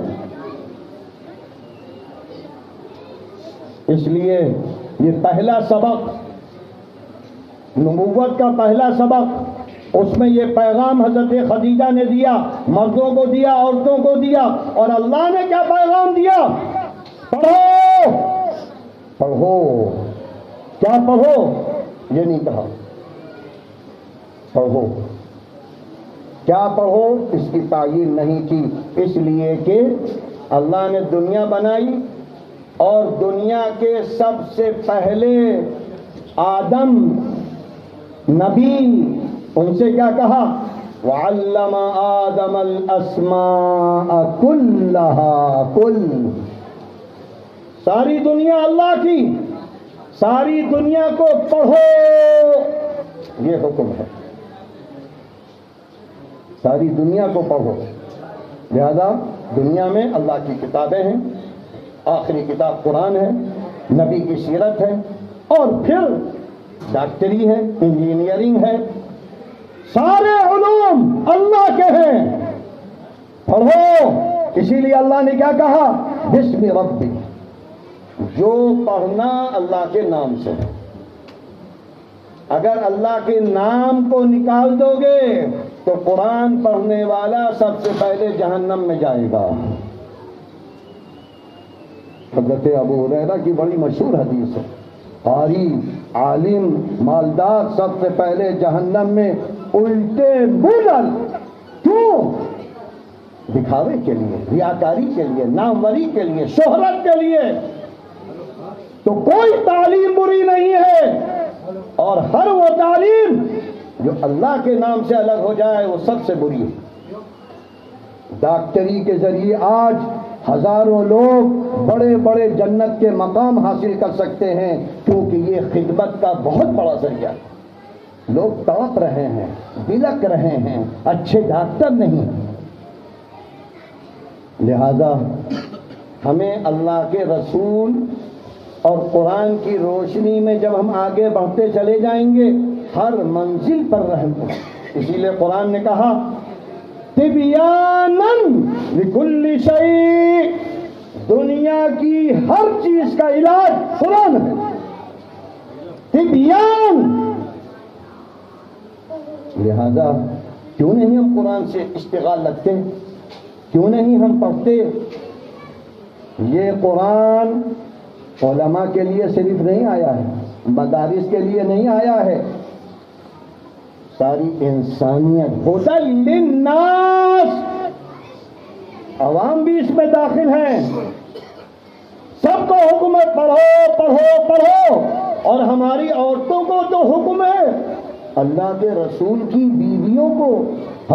اس لیے یہ پہلا سبق، نبوت کا پہلا سبق، اس میں یہ پیغام حضرت خدیجہ نے دیا، مردوں کو دیا، عورتوں کو دیا، اور اللہ نے کیا پیغام دیا؟ پڑھو! پڑھو! کیا پڑھو؟ یہ نہیں کہا۔ پڑھو۔ کیا پڑھو؟ اس کی تعین نہیں کی۔ اس لیے کہ اللہ نے دنیا بنائی اور دنیا کے سب سے پہلے آدم نبی، ان سے کیا کہا؟ وعلم آدم الاسماء کلہا کل ساری دنیا اللہ کی، ساری دنیا کو پڑھو۔ یہ حکم ہے۔ ساری دنیا کو پڑھو۔ لہذا دنیا میں اللہ کی کتابیں ہیں، آخری کتاب قرآن ہے، نبی کی سیرت ہے، اور پھر ڈاکٹری ہے، انجینئرنگ ہے۔ سارے علوم اللہ کے ہیں۔ پڑھو۔ اسی لیے اللہ نے کیا کہا؟ بسم ربی جو پڑھنا اللہ کے نام سے ہے۔ اگر اللہ کے نام کو نکال دو گے تو قرآن پڑھنے والا سب سے پہلے جہنم میں جائے گا۔ حضرت ابو حریرہ کی بڑی مشہور حدیث ہے۔ قاری، عالم، مالدار سب سے پہلے جہنم میں الٹے بولل کیوں؟ دکھاوے کے لیے، ریاکاری کے لیے، ناموری کے لیے، شہرت کے لیے۔ تو کوئی تعلیم بری نہیں ہے۔ اور ہر وہ تعلیم جو اللہ کے نام سے الگ ہو جائے، وہ سب سے بری ہے۔ ڈاکٹری کے ذریعے آج ہزاروں لوگ بڑے بڑے جنت کے مقام حاصل کر سکتے ہیں، کیونکہ یہ خدمت کا بہت بڑا ذریعہ ہے۔ لوگ تڑپ رہے ہیں، بلک رہے ہیں، اچھے ڈاکٹر نہیں۔ لہذا ہمیں اللہ کے رسول اور قرآن کی روشنی میں جب ہم آگے بڑھتے چلے جائیں گے، ہر منزل پر رحم ہو۔ اسی لیے قرآن نے کہا تبیانن لکل شیء، دنیا کی ہر چیز کا علاج قرآن ہے۔ تبیان لہذا کیوں نہیں ہم قرآن سے اشتغال رکھتے؟ کیوں نہیں ہم پڑھتے؟ یہ قرآن علماء کے لیے صرف نہیں آیا ہے، مدارس کے لیے نہیں آیا ہے۔ ساری انسانیت ہوتا للناس۔ عوام بھی اس میں داخل ہیں۔ سب کو حکومت پڑھو پڑھو پڑھو۔ اور ہماری عورتوں کو تو حکم ہے۔ اللہ کے رسول کی بیویوں کو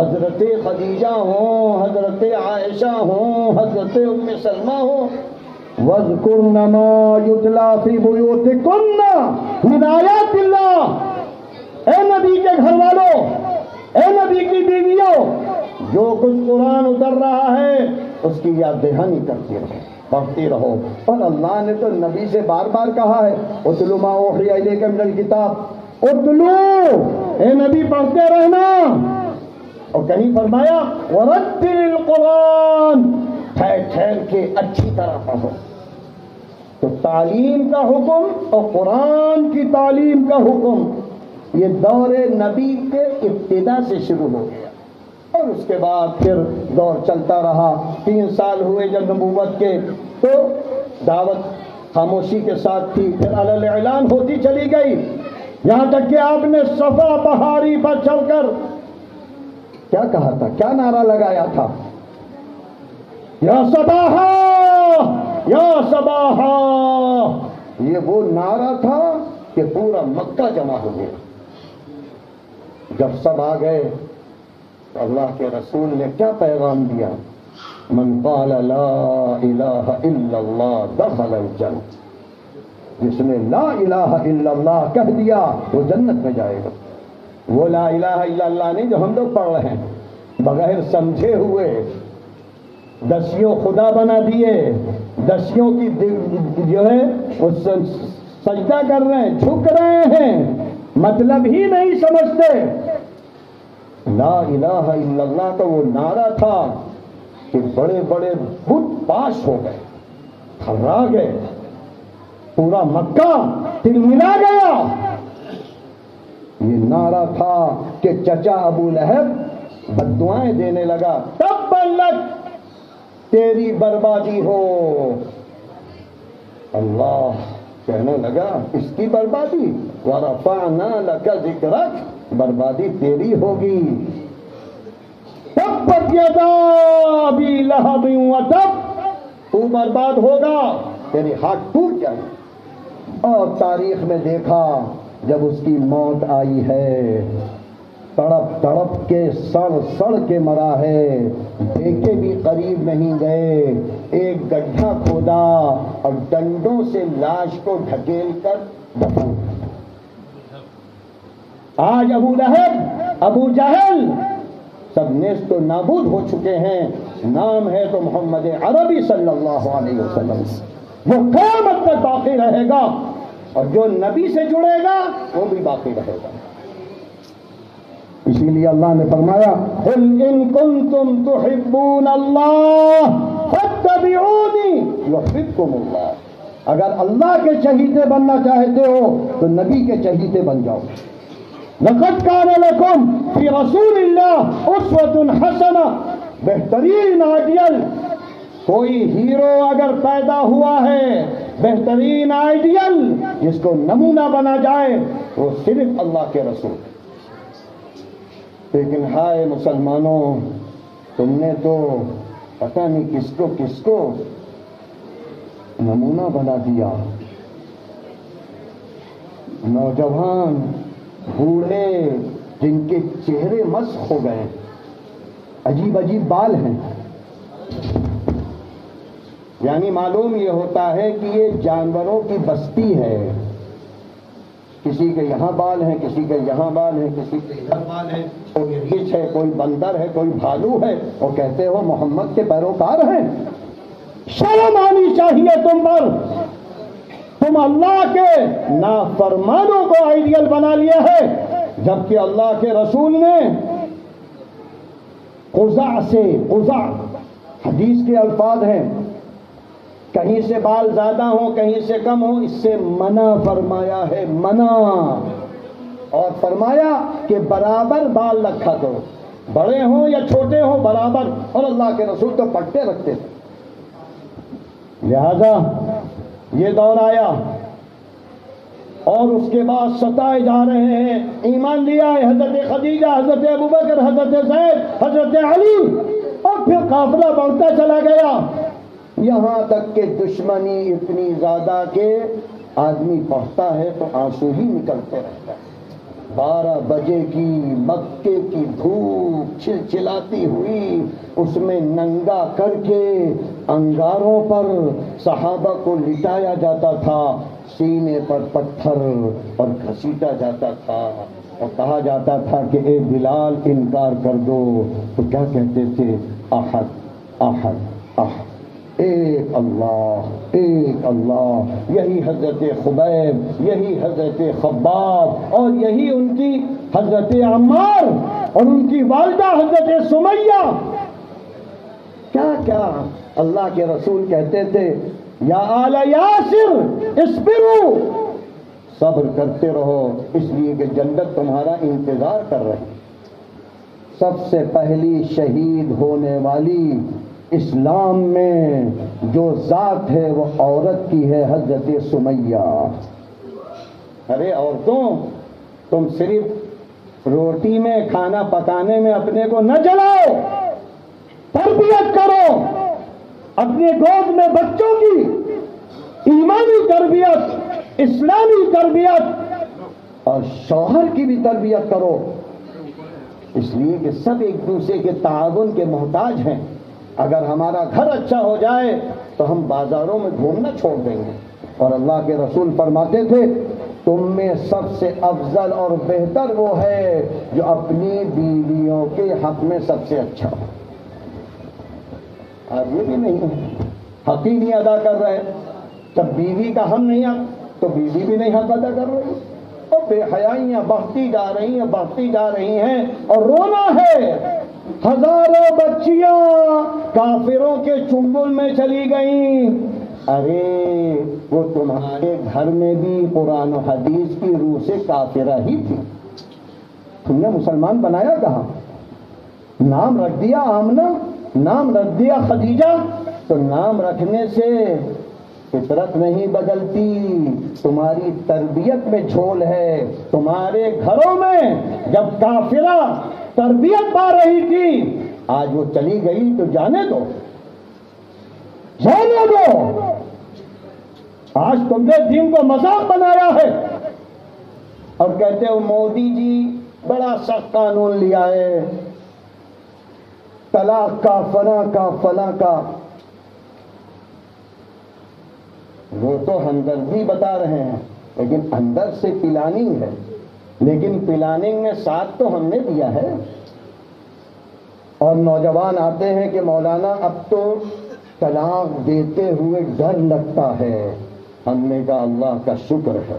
حضرت خدیجہ ہوں، حضرت عائشہ ہوں، حضرت ام سلمہ ہوں۔ وَذْكُرْنَ مَا يُتْلَى فِي بُيُوتِكُنَّ ہدایات اللہ۔ اے نبی کے گھر والوں اے نبی کی بیویوں، جو کچھ قرآن اتر رہا ہے، اس کی یاد دہانی کرتی رہو پڑھتی رہو۔ پر اللہ نے تو نبی سے بار بار کہا ہے، اتلو ما اوحی الیک من الکتاب۔ اتلو، اے نبی پڑھتے رہنا۔ اور کہیں فرمایا، ورتل القرآن۔ ٹھہر ٹھہر کے اچھی طرح پڑھو۔ تو تعلیم کا حکم اور قرآن کی تعلیم کا حکم، یہ دور نبی کے ابتدا سے شروع ہو گیا۔ اور اس کے بعد پھر دور چلتا رہا۔ تین سال ہوئے جب نبوت کے، تو دعوت خاموشی کے ساتھ تھی۔ پھر علل اعلان ہوتی چلی گئی۔ یہاں تک کہ آپ نے صفا پہاڑی پر چل کر کیا کہا تھا؟ کیا نعرہ لگایا تھا؟ یا صباحا! یا صباحا۔ یہ وہ نعرہ تھا کہ پورا مکہ جمع ہو گیا۔ جب سب آ گئے تو اللہ کے رسول نے کیا پیغام دیا؟ من قال لا الہ الا اللہ دخل الجنہ جس نے لا الہ الا اللہ کہہ دیا، وہ جنت میں جائے گا۔ وہ لا الہ الا اللہ نہیں جو ہم لوگ پڑھ رہے ہیں۔ بغیر سمجھے ہوئے، دسیوں خدا بنا دیے۔ دسیوں کی جو ہے، وہ سجدہ کر رہے ہیں، جھک رہے ہیں۔ مطلب ہی نہیں سمجھتے۔ لا الہ الا اللہ کا وہ نعرہ تھا کہ بڑے بڑے بت پاش ہو گئے، تھرا گئے۔ پورا مکہ تل ملا گیا۔ یہ نعرہ تھا کہ چچا ابو لہب بدوائیں دینے لگا۔ تب لگ تیری بربادی ہو۔ اللہ کہنے لگا، اس کی بربادی۔ ورفعنا لك ذکرک بربادی تیری ہوگی۔ تب یدا بھی لہب و تب۔ تو برباد ہوگا تیری ہاتھ ٹوٹ جائے اور تاریخ میں دیکھا، جب اس کی موت آئی ہے۔ تڑپ تڑپ کے سڑ سڑ کے مرا ہے۔ دیکھے بھی قریب نہیں گئے۔ ایک گڈھا کھودا اور ڈنڈوں سے لاش کو ڈھکیل کر دفن آج ابو لہب، ابو جہل سب نیست و نابود ہو چکے ہیں۔ نام ہے تو محمد عربی صلی اللہ علیہ وسلم۔ وہ قیامت تک باقی رہے گا اور جو نبی سے جڑے گا، وہ بھی باقی رہے گا۔ اسی لیے اللہ نے فرمایا، قل ان کنتم تحبون اللہ فاتبعونی یحببکم اللہ اگر اللہ کے چہیتے بننا چاہتے ہو، تو نبی کے چہیتے بن جاؤ۔ لقد كان لكم في رسول الله اسوة حسنة، بہترین آئیڈیل۔ کوئی ہیرو اگر پیدا ہوا ہے، بہترین آئیڈیل، جس کو نمونہ بنا جائے، وہ صرف اللہ کے رسول۔ لیکن ہائے مسلمانوں، تم نے تو پتہ نہیں کس کو کس کو نمونہ بنا دیا۔ نوجوان بوڑھے جن کے چہرے مسخ ہو گئے، عجیب عجیب بال ہیں۔ یعنی معلوم یہ ہوتا ہے کہ یہ جانوروں کی بستی ہے۔ کسی کے یہاں بال ہیں، کسی کے یہاں بال ہیں، کسی کے یہاں بال ہیں۔ کوئی ریچھ ہے کوئی بندر ہے، کوئی بھالو ہے۔ وہ کہتے ہو محمد کے پیروکار ہیں۔ شرم آنی چاہیے تم پر۔ تم اللہ کے نافرمانوں کو آئیڈیل بنا لیا ہے، جبکہ اللہ کے رسول نے قزع سے قزع حدیث کے الفاظ ہیں۔ کہیں سے بال زیادہ ہوں، کہیں سے کم ہوں، اس سے منع فرمایا ہے، منع۔ اور فرمایا کہ برابر بال رکھا کرو۔ بڑے ہوں یا چھوٹے ہوں، برابر۔ اور اللہ کے رسول تو پٹے رکھتے تھے لہذا یہ دور آیا۔ اور اس کے بعد ستائے جا رہے ہیں۔ ایمان لیا ہے حضرت خدیجہ، حضرت ابوبکر حضرت زید، حضرت علی۔ اور پھر قافلہ بڑھتا چلا گیا۔ یہاں تک کہ دشمنی اتنی زیادہ کہ آدمی پڑھتا ہے تو آنسو ہی نکلتے رہتا ہے بارہ بجے کی مکے کی دھوپ چل چلاتی ہوئی، اس میں ننگا کر کے انگاروں پر صحابہ کو لٹایا جاتا تھا، سینے پر پتھر اور گھسیٹا جاتا تھا۔ اور کہا جاتا تھا کہ اے بلال، انکار کر دو۔ تو کیا کہتے تھے؟ احد احد احد۔ ایک اللہ ایک اللہ، یہی حضرت خبیب، یہی حضرت خباب، اور یہی ان کی حضرت عمار، اور ان کی والدہ حضرت سمیہ۔ کیا کیا اللہ کے رسول کہتے تھے؟ یا آل یاسر اسپرو صبر کرتے رہو، اس لیے کہ جنت تمہارا انتظار کر رہے سب سے پہلی شہید ہونے والی اسلام میں جو ذات ہے وہ عورت کی ہے، حضرت سمیہ۔ ارے عورتوں، تم صرف روٹی میں، کھانا پکانے میں اپنے کو نہ جلاؤ، تربیت کرو، اپنے گود میں بچوں کی ایمانی تربیت، اسلامی تربیت، اور شوہر کی بھی تربیت کرو۔ اس لیے کہ سب ایک دوسرے کے تعاون کے محتاج ہیں۔ اگر ہمارا گھر اچھا ہو جائے تو ہم بازاروں میں گھومنا چھوڑ دیں گے۔ اور اللہ کے رسول فرماتے تھے، تم میں سب سے افضل اور بہتر وہ ہے جو اپنی بیویوں کے حق میں سب سے اچھا ہو۔ آج یہ بھی نہیں ہے۔ حق ہی نہیں ادا کر رہے۔ جب بیوی کا ہم نہیں حق، تو بیوی بھی نہیں حق ادا کر رہی۔ اور بے حیائیاں بڑھتی جا رہی ہیں، بڑھتی جا رہی ہیں اور رونا ہے۔ ہزاروں بچیاں کافروں کے چنگل میں چلی گئیں۔ ارے، وہ تمہارے گھر میں بھی قرآن و حدیث کی روح سے کافرہ ہی تھی تم نے مسلمان بنایا کہاں؟ نام رکھ دیا آمنا نام رکھ دیا خدیجہ، تو نام رکھنے سے فطرت نہیں بدلتی۔ تمہاری تربیت میں جھول ہے۔ تمہارے گھروں میں جب کافرہ تربیت پا رہی تھی، آج وہ چلی گئی تو جانے دو۔ جانے دو۔ آج تم نے دین کو مذاق بنایا ہے۔ اور کہتے ہو، مودی جی بڑا سخت قانون لیا ہے۔ طلاق کا، فلاں کا فلاں کا۔ وہ تو ہمدردی بتا رہے ہیں، لیکن اندر سے پلاننگ ہے۔ لیکن پلاننگ میں ساتھ تو ہم نے دیا ہے۔ اور نوجوان آتے ہیں کہ مولانا، اب تو طلاق دیتے ہوئے ڈر لگتا ہے۔ ہم نے کہا، اللہ کا شکر ہے۔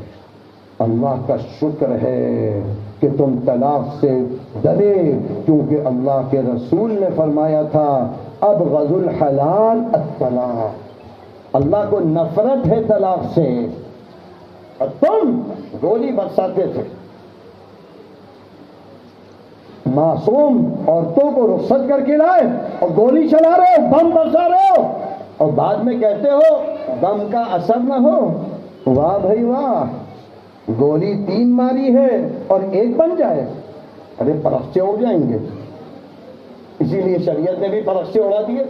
اللہ کا شکر ہے کہ تم طلاق سے ڈرے، کیونکہ اللہ کے رسول نے فرمایا تھا، اب غز الحلال الطلاق۔ اللہ کو نفرت ہے طلاق سے۔ اور تم گولی برساتے تھے۔ معصوم عورتوں کو رخصت کر کے لائے اور گولی چلا رہے ہو، بم برسا رہے ہو۔ اور بعد میں کہتے ہو، بم کا اثر نہ ہو۔ واہ بھائی واہ، گولی تین ماری ہے اور ایک بن جائے۔ ارے پرخچے اڑ جائیں گے۔ اسی لیے شریعت نے بھی پرخچے اڑا دیے۔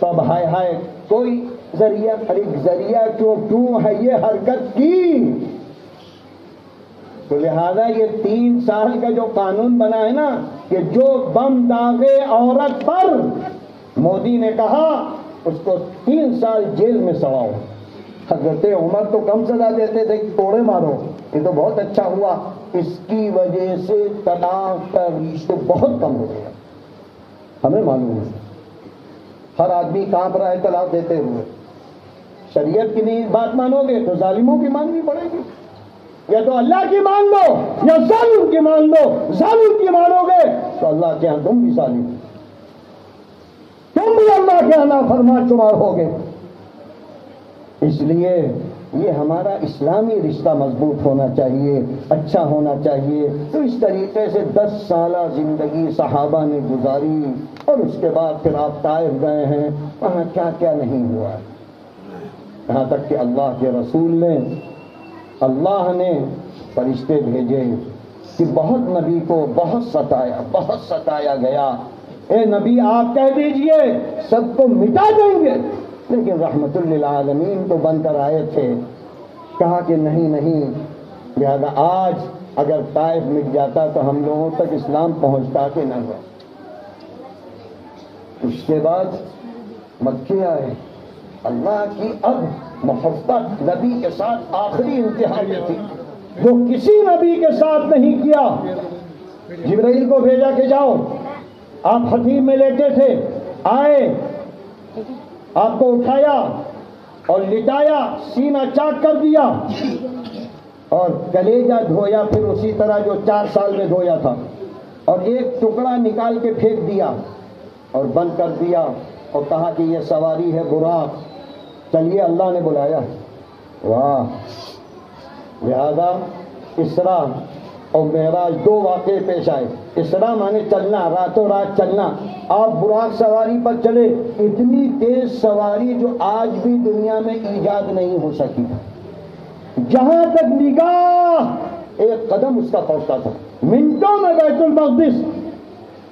سب ہائے ہائے، کوئی ذریعہ ارے ذریعہ کیوں کیوں ہے، یہ حرکت کی۔ تو لہذا یہ تین سال کا جو قانون بنا ہے نا، کہ جو بم داغے عورت پر، مودی نے کہا، اس کو تین سال جیل میں سڑاؤ۔ حضرت عمر تو کم سزا دیتے تھے کہ توڑے مارو۔ یہ تو بہت اچھا ہوا۔ اس کی وجہ سے طلاق کا ریشو بہت کم ہو گیا۔ ہمیں معلوم ہے ہر آدمی کانپ رہا ہے طلاق دیتے ہوئے۔ شریعت کی نہیں بات مانو گے تو ظالموں کی ماننی پڑے گی۔ یا تو اللہ کی مان لو یا ظالم کی مان لو، ظالم کی مانو گے تو اللہ کے ہاں تم بھی ظالم تم بھی اللہ کے ہاں فرما شمار ہوگے اس لیے یہ ہمارا اسلامی رشتہ مضبوط ہونا چاہیے اچھا ہونا چاہیے۔ تو اس طریقے سے دس سالہ زندگی صحابہ نے گزاری اور اس کے بعد پھر آپ طائف گئے ہیں۔ وہاں کیا کیا نہیں ہوا؟ یہاں تک کہ اللہ کے رسول نے اللہ نے فرشتے بھیجے کہ بہت نبی کو بہت ستایا بہت ستایا گیا۔ اے نبی، آپ کہہ دیجیے، سب کو مٹا دیں گے۔ لیکن رحمت للعالمین تو بن کر آئے تھے۔ کہا کہ نہیں نہیں، لہذا آج اگر طائف مٹ جاتا تو ہم لوگوں تک اسلام پہنچتا کہ نہ ہوا۔ اس کے بعد مکے آئے۔ اللہ کی اب محبت نبی کے ساتھ آخری انتہا میں تھی۔ جو کسی نبی کے ساتھ نہیں کیا، جبرائیل کو بھیجا کہ جاؤ۔ آپ حتیم میں لیتے تھے، آئے۔ آپ کو اٹھایا اور لٹایا، سینہ چاک کر دیا۔ اور کلیجہ دھویا، پھر اسی طرح جو چار سال میں دھویا تھا۔ اور ایک ٹکڑا نکال کے پھینک دیا اور بند کر دیا اور کہا کہ یہ سواری ہے براق۔ چلیے اللہ نے بلایا واہ۔ لہذا اسرا اور معراج دو واقعے پیش آئے۔ اسرا مانے چلنا، راتوں رات چلنا۔ آپ براق سواری پر چلے، اتنی تیز سواری جو آج بھی دنیا میں ایجاد نہیں ہو سکی۔ جہاں تک نگاہ، ایک قدم اس کا پہنچتا تھا۔ منٹوں میں بیت المقدس۔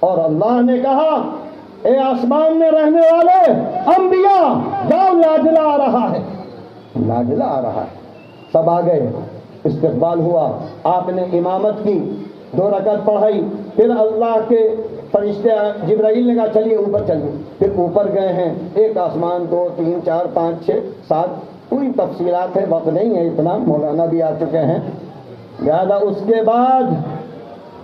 اور اللہ نے کہا اے آسمان میں رہنے والے انبیاء، جاؤ لاجلا آ رہا ہے۔ لاجلا آ رہا ہے۔ سب آ گئے۔ استقبال ہوا۔ آپ نے امامت کی، دو رکعت پڑھائی۔ پھر اللہ کے فرشتے جبرائیل نے کہا، چلیے اوپر چلیے۔ پھر اوپر گئے ہیں۔ ایک آسمان، دو، تین، چار، پانچ، چھ، سات۔ پوری تفصیلات ہے، وقت نہیں ہے اتنا۔ مولانا بھی آ چکے ہیں۔ لہٰذا اس کے بعد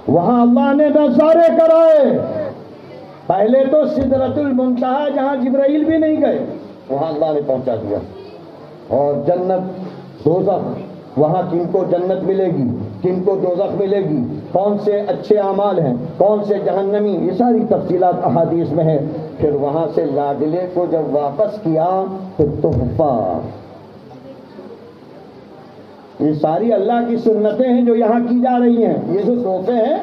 وہاں اللہ نے نظارے کرائے۔ پہلے تو سدرت المنتہا جہاں جبرائیل بھی نہیں گئے، وہاں اللہ نے پہنچا دیا۔ اور جنت دوزخ، وہاں کن کو جنت ملے گی، کن کو دوزخ ملے گی، کون سے اچھے اعمال ہیں، کون سے جہنمی، یہ ساری تفصیلات احادیث میں ہے پھر وہاں سے لاڈلے کو جب واپس کیا، تو تحفہ۔ یہ ساری اللہ کی سنتیں ہیں جو یہاں کی جا رہی ہیں۔ یہ جو تحفے ہیں،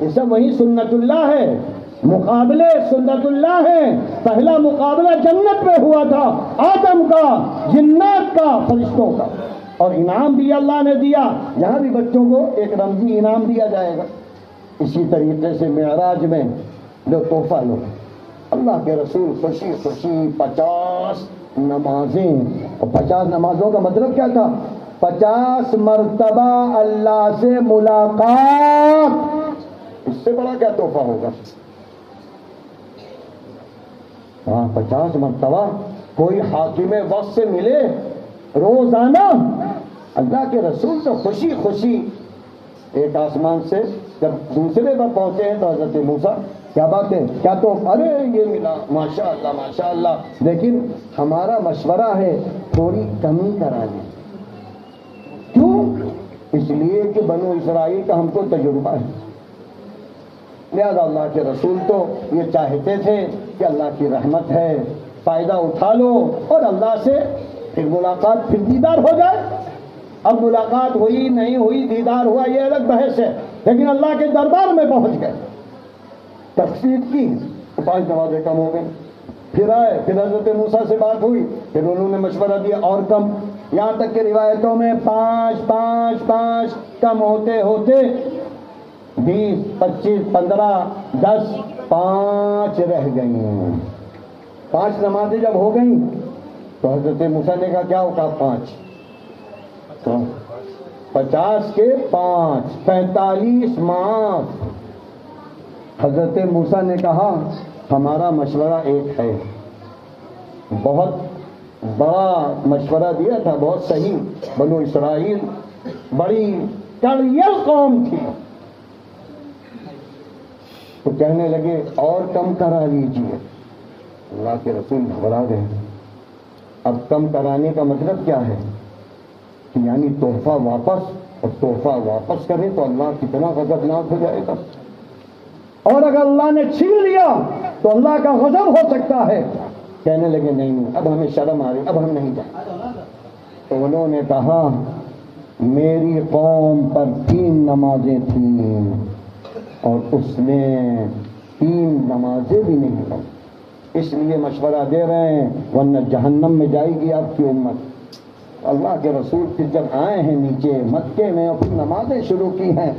یہ سب وہی سنت اللہ ہے۔ مقابلے سنت اللہ ہیں۔ پہلا مقابلہ جنت میں ہوا تھا، آدم کا، جنات کا، فرشتوں کا۔ اور انعام بھی اللہ نے دیا۔ یہاں بھی بچوں کو ایک رمزی انعام دیا جائے گا۔ اسی طریقے سے معراج میں جو تحفہ لو اللہ کے رسول خوشی خوشی پچاس نمازیں۔ اور پچاس نمازوں کا مطلب کیا تھا؟ پچاس مرتبہ اللہ سے ملاقات۔ اس سے بڑا کیا تحفہ ہوگا؟ ہاں پچاس مرتبہ کوئی حاکم وقت سے ملے، روزانہ اللہ کے رسول تو خوشی خوشی ایک آسمان سے جب دوسرے پر پہنچے ہیں تو حضرت موسا کیا بات ہے؟ کیا تو؟ ارے، یہ ملا ماشاء اللہ ماشاء اللہ لیکن ہمارا مشورہ ہے، تھوڑی کمی کرا دیں کیوں؟ اس لیے کہ بنو اسرائیل کا ہم کو تجربہ ہے۔ لہذا اللہ کے رسول تو یہ چاہتے تھے کہ اللہ کی رحمت ہے۔ فائدہ اٹھا لو اور اللہ سے پھر ملاقات پھر دیدار ہو جائے۔ اب ملاقات ہوئی، نہیں ہوئی، دیدار ہوا، یہ الگ بحث ہے۔ لیکن اللہ کے دربار میں پہنچ گئے۔ تقسیم کی۔ پانچ نمازیں کم ہو گئیں۔ پھر آئے، پھر حضرت موسیٰ سے بات ہوئی۔ پھر انہوں نے مشورہ دیا اور کم۔ یہاں تک کہ روایتوں میں پانچ پانچ پانچ کم ہوتے ہوتے بیس، پچیس، پندرہ، دس، پانچ رہ گئی ہیں۔ پانچ نمازیں جب ہو گئیں، تو حضرت موسیٰ نے کہا، کیا ہوگا پانچ؟ تو پچاس کے پانچ، پینتالیس معاف۔ حضرت موسیٰ نے کہا، ہمارا مشورہ ایک ہے۔ بہت بڑا مشورہ دیا تھا، بہت صحیح۔ بنو اسرائیل بڑی کڑیل قوم تھی۔ تو کہنے لگے، اور کم کرا لیجیے اللہ کے رسول گھبرا گئے۔ اب کم کرانے کا مطلب کیا ہے؟ کہ یعنی تحفہ واپس، اور تحفہ واپس کرے تو اللہ کتنا غضبناک ہو جائے گا۔ اور اگر اللہ نے چھین لیا، تو اللہ کا غضب ہو سکتا ہے۔ کہنے لگے، نہیں نہیں، اب ہمیں شرم آ رہی، اب ہم نہیں جائیں۔ تو انہوں نے کہا، میری قوم پر تین نمازیں تھیں۔ اور اس نے تین نمازیں بھی نہیں پڑھی اس لیے مشورہ دے رہے ہیں، ورنہ جہنم میں جائے گی آپ کی امت۔ اللہ کے رسول پھر جب آئے ہیں نیچے مکے میں اور پھر نمازیں شروع کی ہیں،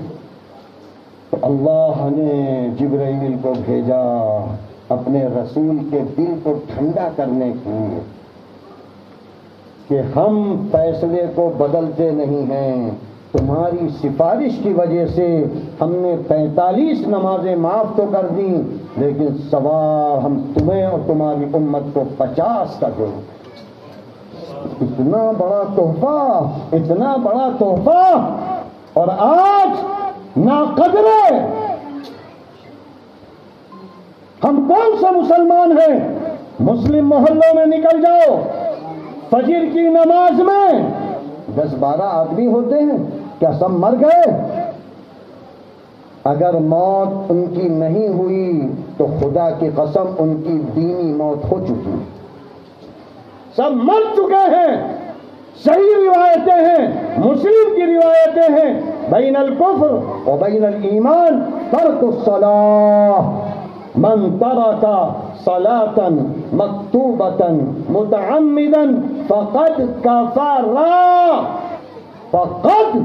تو اللہ نے جبرائیل کو بھیجا اپنے رسول کے دل کو ٹھنڈا کرنے کے لیے کہ ہم فیصلے کو بدلتے نہیں ہیں۔ تمہاری سفارش کی وجہ سے ہم نے پینتالیس نمازیں معاف تو کر دیں، لیکن سوار ہم تمہیں اور تمہاری امت کو پچاس کا دیں۔ اتنا بڑا تحفہ، اتنا بڑا تحفہ۔ اور آج نا قدرے ہم کون سے مسلمان ہیں؟ مسلم محلوں میں نکل جاؤ۔ فجر کی نماز میں دس بارہ آدمی ہوتے ہیں، کیا سب مر گئے؟ اگر موت ان کی نہیں ہوئی تو خدا کی قسم ان کی دینی موت ہو چکی۔ سب مر چکے ہیں، صحیح روایتیں ہیں، مسلم کی روایتیں ہیں۔ بین الکفر و بین الایمان فرق الصلاح۔ من ترک صلاة مکتوبة متعمدا فقد کفر فقد.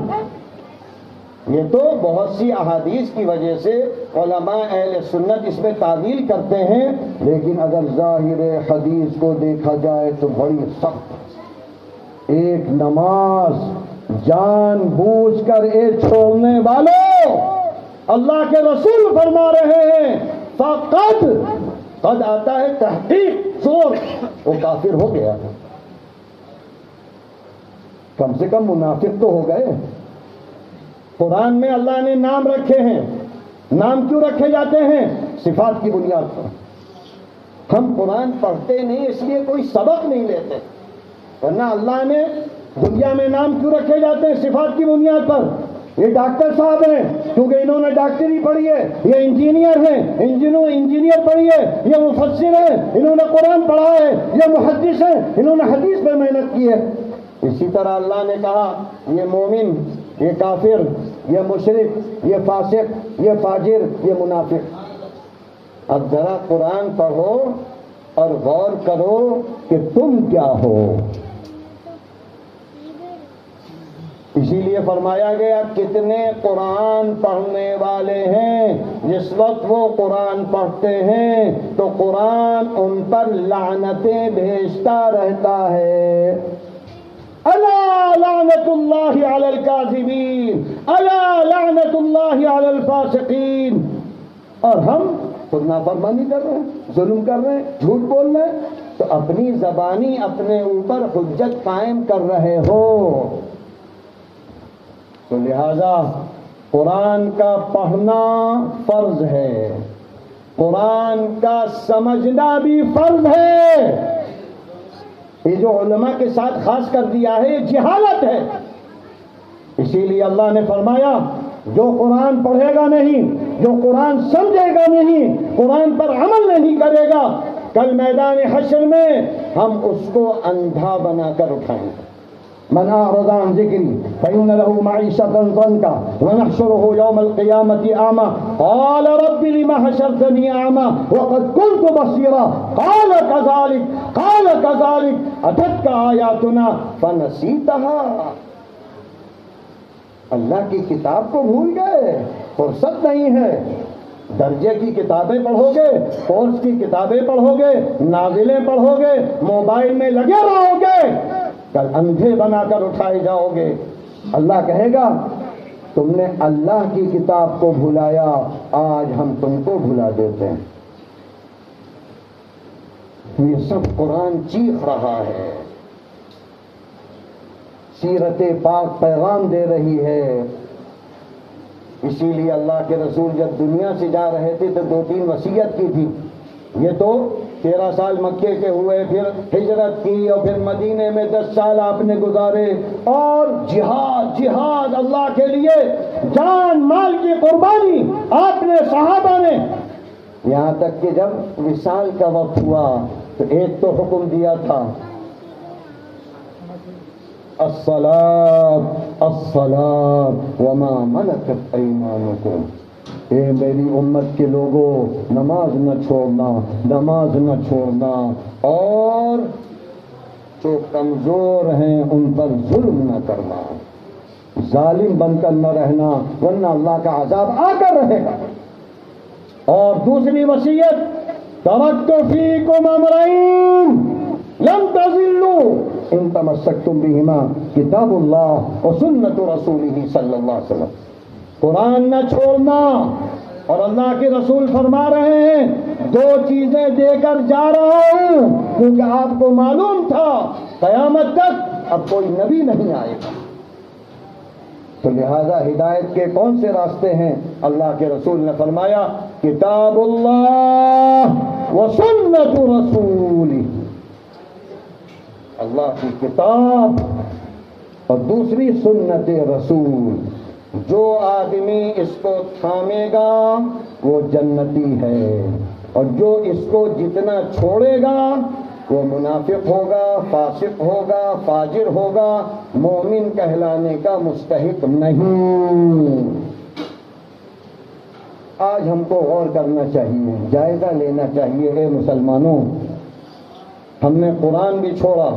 یہ تو بہت سی احادیث کی وجہ سے علماء اہل سنت اس میں تعویل کرتے ہیں، لیکن اگر ظاہر حدیث کو دیکھا جائے تو بڑی سخت۔ ایک نماز جان بوجھ کر اے چھوڑنے والوں اللہ کے رسول فرما رہے ہیں۔ فقد قد آتا ہے تحقیق، زور۔ وہ کافر ہو گیا۔ کم سے کم منافق تو ہو گئے۔ قرآن میں اللہ نے نام رکھے ہیں۔ نام کیوں رکھے جاتے ہیں؟ صفات کی بنیاد پر۔ ہم قرآن پڑھتے نہیں، اس لیے کوئی سبق نہیں لیتے۔ ورنہ اللہ نے دنیا میں نام کیوں رکھے جاتے ہیں؟ صفات کی بنیاد پر۔ یہ ڈاکٹر صاحب ہیں، کیونکہ انہوں نے ڈاکٹری پڑھی ہے، یہ انجینئر ہیں انجینئر انجینئر پڑھی ہے، یہ مفسر ہیں، انہوں نے قرآن پڑھا ہے، یہ محدث ہیں، انہوں نے حدیث پہ محنت کی ہے۔ اسی طرح اللہ نے کہا، یہ مومن، یہ کافر، یہ مشرق یہ فاسق، یہ فاجر، یہ منافق۔ اب ذرا قرآن پڑھو اور غور کرو کہ تم کیا ہو۔ اسی لیے فرمایا گیا، کتنے قرآن پڑھنے والے ہیں۔ جس وقت وہ قرآن پڑھتے ہیں، تو قرآن ان پر لعنتیں بھیجتا رہتا ہے۔ اللہ لعنت اللہ علی اللہ لعنت اللہ علی الفاسقین۔ اور ہم خود نافرمانی کر رہے ہیں، ظلم کر رہے ہیں، جھوٹ بول رہے ہیں۔ تو اپنی زبانی اپنے اوپر حجت قائم کر رہے ہو۔ تو لہذا قرآن کا پڑھنا فرض ہے۔ قرآن کا سمجھنا بھی فرض ہے۔ یہ جو علماء کے ساتھ خاص کر دیا ہے، یہ جہالت ہے۔ اسی لیے اللہ نے فرمایا، جو قرآن پڑھے گا نہیں، جو قرآن سمجھے گا نہیں، قرآن پر عمل نہیں کرے گا، کل میدان حشر میں ہم اس کو اندھا بنا کر اٹھائیں۔ گے من أعرض عن ذكري فإن له معيشة ضنكا ونحشره يوم القيامة أعمى. قال رب لما حشرتني أعمى وقد كنت بصيرا. قال كذلك قال كذلك. أتتك آياتنا؟ فنسيتها. اللہ کی کتاب کو بھول گئے، فرصت نہیں ہے۔ درجے کی کتابیں پڑھو گے کورس کی کتابیں پڑھو گے نازلیں پڑھو گے موبائل میں لگے رہو گے کل اندھے بنا کر اٹھائے جاؤ گے۔ اللہ کہے گا، تم نے اللہ کی کتاب کو بھلایا، آج ہم تم کو بھلا دیتے ہیں۔ یہ سب قرآن چیخ رہا ہے۔ سیرت پاک پیغام دے رہی ہے۔ اسی لیے اللہ کے رسول جب دنیا سے جا رہے تھے تو دو تین وصیت کی تھی۔ یہ تو تیرہ سال مکے کے ہوئے، پھر ہجرت کی اور پھر مدینے میں دس سال آپ نے گزارے۔ اور جہاد جہاد اللہ کے لیے۔ جان، مال کی قربانی آپ نے، صحابہ نے۔ یہاں تک کہ جب وصال کا وقت ہوا، تو ایک تو حکم دیا تھا۔ السلام السلام، وما ملکت ایمانکم۔ اے میری امت کے لوگوں، نماز نہ چھوڑنا، نماز نہ چھوڑنا۔ اور جو کمزور ہیں، ان پر ظلم نہ کرنا۔ ظالم بن کر نہ رہنا، ورنہ اللہ کا عذاب آ کر رہے گا۔ اور دوسری وصیت تمکو فیکم امرین لم تزلو ان تمسکتم بہما کتاب اللہ و سنت رسولہ صلی اللہ علیہ وسلم۔ قرآن نہ چھوڑنا اور اللہ کے رسول فرما رہے ہیں، دو چیزیں دے کر جا رہا ہوں، کیونکہ آپ کو معلوم تھا، قیامت تک اب کوئی نبی نہیں آئے گا۔ تو لہذا ہدایت کے کون سے راستے ہیں؟ اللہ کے رسول نے فرمایا، کتاب اللہ و سنت رسول اللہ کی کتاب اور دوسری سنت رسول۔ جو آدمی اس کو تھامے گا، وہ جنتی ہے۔ اور جو اس کو جتنا چھوڑے گا، وہ منافق ہوگا، فاسق ہوگا، فاجر ہوگا، مومن کہلانے کا مستحق نہیں۔ آج ہم کو غور کرنا چاہیے، جائزہ لینا چاہیے۔ اے مسلمانوں، ہم نے قرآن بھی چھوڑا،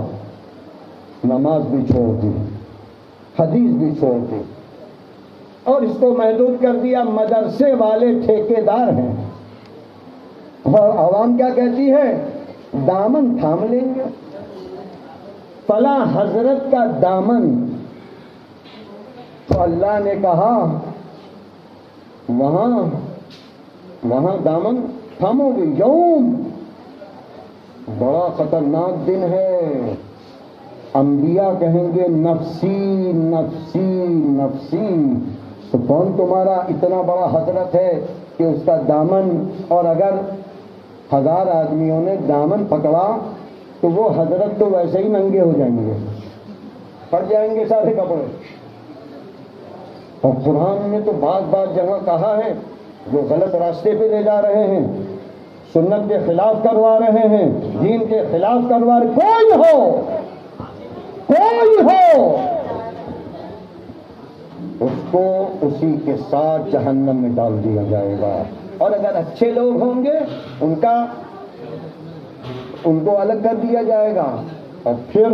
نماز بھی چھوڑ دی، حدیث بھی چھوڑ دی۔ اور اس کو محدود کر دیا، مدرسے والے ٹھیکے دار ہیں۔ اور عوام کیا کہتی ہے؟ دامن تھام لیں گے۔ فلاں حضرت کا دامن۔ تو اللہ نے کہا، وہاں وہاں دامن تھامو گے۔ یوم۔ بڑا خطرناک دن ہے۔ انبیاء کہیں گے نفسی نفسی نفسی تو کون تمہارا اتنا بڑا حضرت ہے کہ اس کا دامن اور اگر ہزار آدمیوں نے دامن پکڑا تو وہ حضرت تو ویسے ہی ننگے ہو جائیں گے۔ پڑ جائیں گے سارے کپڑے۔ اور قرآن نے تو بعض بعض جگہ کہا ہے، جو غلط راستے پہ لے جا رہے ہیں، سنت کے خلاف کروا رہے ہیں، دین کے خلاف کروا رہے کوئی ہو کوئی ہو۔ اس کو اسی کے ساتھ جہنم میں ڈال دیا جائے گا۔ اور اگر اچھے لوگ ہوں گے، ان کا ان کو الگ کر دیا جائے گا۔ اور پھر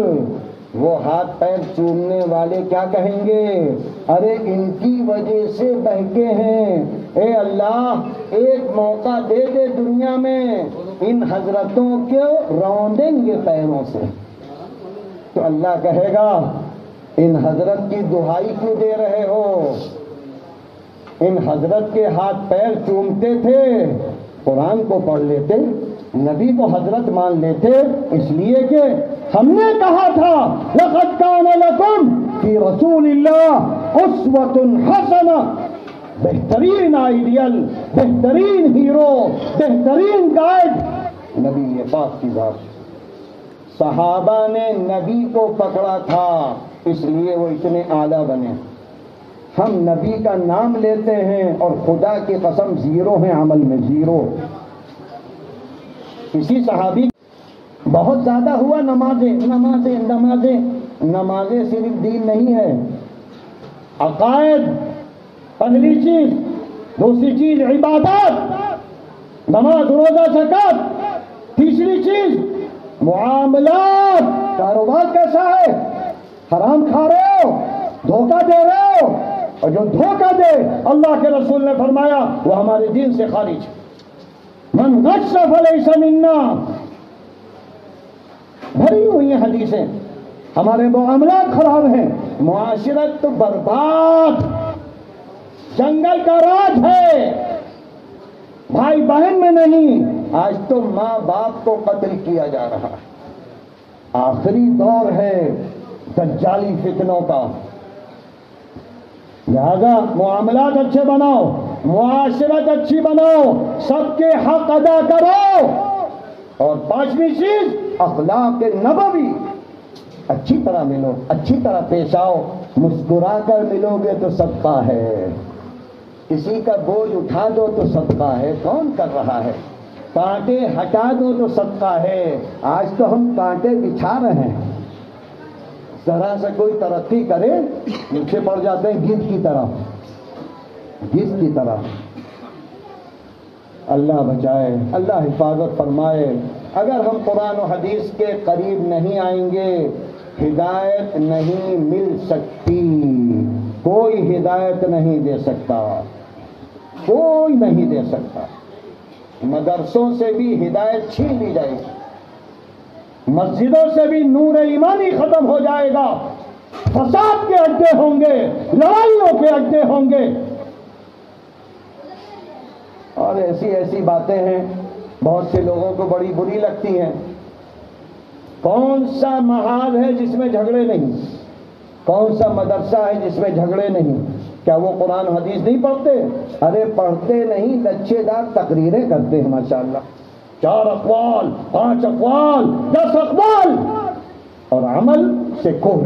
وہ ہاتھ پیر چومنے والے کیا کہیں گے؟ ارے، ان کی وجہ سے بہکے ہیں۔ اے اللہ، ایک موقع دے دے دنیا میں۔ ان حضرتوں کو روندیں گے پیروں سے؟ تو اللہ کہے گا ان حضرت کی دہائی کیوں دے رہے ہو؟ ان حضرت کے ہاتھ پیر چومتے تھے، قرآن کو پڑھ لیتے، نبی کو حضرت مان لیتے، اس لیے کہ ہم نے کہا تھا، لقد كان لكم في رسول الله اسوة حسنة بہترین آئیڈیل، بہترین ہیرو، بہترین گائیڈ۔ نبی یہ پاک کی ذات صحابہ نے نبی کو پکڑا تھا، اس لیے وہ اتنے اعلیٰ بنے۔ ہم نبی کا نام لیتے ہیں اور خدا کی قسم زیرو ہیں، عمل میں زیرو۔ کسی صحابی بہت زیادہ ہوا نمازیں نمازیں نمازیں۔ نمازیں صرف دین نہیں ہے۔ عقائد، پہلی چیز۔ دوسری چیز عبادت نماز، روزہ زکات تیسری چیز معاملات کاروبار کیسا ہے؟ حرام کھا رہے ہو، دھوکہ دے رہے ہو، اور جو دھوکہ دے، اللہ کے رسول نے فرمایا، وہ ہمارے دین سے خارج ہے۔ من غش فلیس منا۔ بھری ہوئی ہیں حدیثیں۔ ہمارے معاملات خراب ہیں۔ معاشرت تو برباد۔ جنگل کا راج ہے۔ بھائی بہن میں نہیں۔ آج تو ماں باپ کو قتل کیا جا رہا ہے۔ آخری دور ہے دجالی فتنوں کا۔ لہذا معاملات اچھے بناؤ، معاشرت اچھی بناؤ، سب کے حق ادا کرو۔ اور پانچویں چیز، اخلاق نبوی۔ اچھی طرح ملو، اچھی طرح پیش آؤ۔ مسکرا کر ملو گے تو صدقہ ہے۔ کسی کا بوجھ اٹھا دو تو صدقہ ہے۔ کون کر رہا ہے؟ کانٹے ہٹا دو تو صدقہ ہے۔ آج تو ہم کانٹے بچھا رہے ہیں۔ ذرا سے کوئی ترقی کرے نیچے پڑ جاتے ہیں گیت کی طرح۔ گیت کی طرح۔ اللہ بچائے، اللہ حفاظت فرمائے۔ اگر ہم قرآن و حدیث کے قریب نہیں آئیں گے، ہدایت نہیں مل سکتی۔ کوئی ہدایت نہیں دے سکتا۔ کوئی نہیں دے سکتا۔ مدرسوں سے بھی ہدایت چھین لی جائے گی۔ مسجدوں سے بھی نور ایمانی ختم ہو جائے گا۔ فساد کے اڈے ہوں گے، لڑائیوں کے اڈے ہوں گے۔ اور ایسی ایسی باتیں ہیں، بہت سے لوگوں کو بڑی بری لگتی ہیں۔ کون سا محاذ ہے جس میں جھگڑے نہیں؟ کون سا مدرسہ ہے جس میں جھگڑے نہیں؟ کیا وہ قرآن حدیث نہیں پڑھتے؟ ارے پڑھتے نہیں لچے دار تقریریں کرتے ہیں، ماشاءاللہ۔ چار اقوال، پانچ اقوال، دس اقوال۔ اور عمل سے کھو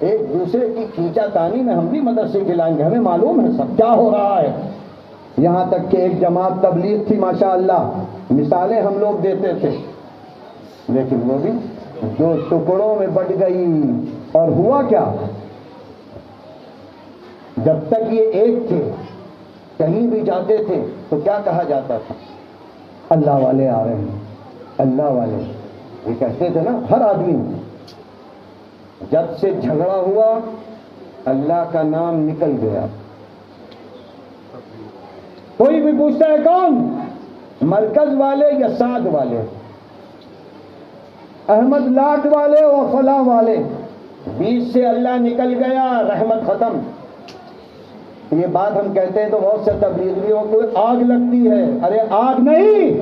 ایک دوسرے کی کھینچا تانی میں ہم بھی مدرسے دلائیں گے ہمیں معلوم ہے سب۔ کیا ہو رہا ہے؟ یہاں تک کہ ایک جماعت تبلیغ تھی، ماشاءاللہ۔ مثالیں ہم لوگ دیتے تھے۔ لیکن وہ بھی دو ٹکڑوں میں بٹ گئی۔ اور ہوا کیا؟ جب تک یہ ایک تھے، کہیں بھی جاتے تھے، تو کیا کہا جاتا تھا؟ اللہ والے آ رہے ہیں، اللہ والے۔ یہ کہتے تھے نا، ہر آدمی۔ جب سے جھگڑا ہوا، اللہ کا نام نکل گیا۔ کوئی بھی پوچھتا ہے، کون؟ مرکز والے یا سعد والے؟ احمد لاٹ والے اور فلاں والے؟ بیچ سے اللہ نکل گیا، رحمت ختم۔ یہ بات ہم کہتے ہیں تو بہت سے تبلیغیوں کو آگ لگتی ہے۔ ارے، آگ نہیں۔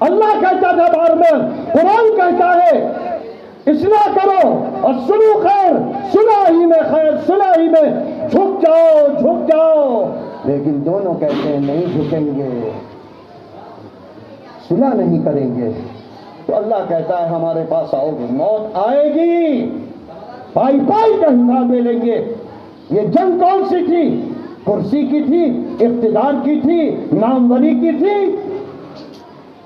اللہ کہتا تھا بار میں، قرآن کہتا ہے، اصلاح کرو اور سنو خیر، سنا ہی میں خیر، سنا ہی میں۔ جھک جاؤ جھک جاؤ۔ لیکن دونوں کہتے ہیں، نہیں جھکیں گے۔ سنا نہیں کریں گے۔ تو اللہ کہتا ہے، ہمارے پاس آؤ گے، موت آئے گی۔ پائی پائی کا حساب لے لیں گے۔ یہ جنگ کون سی تھی؟ کرسی کی تھی، اقتدار کی تھی ناموری کی تھی۔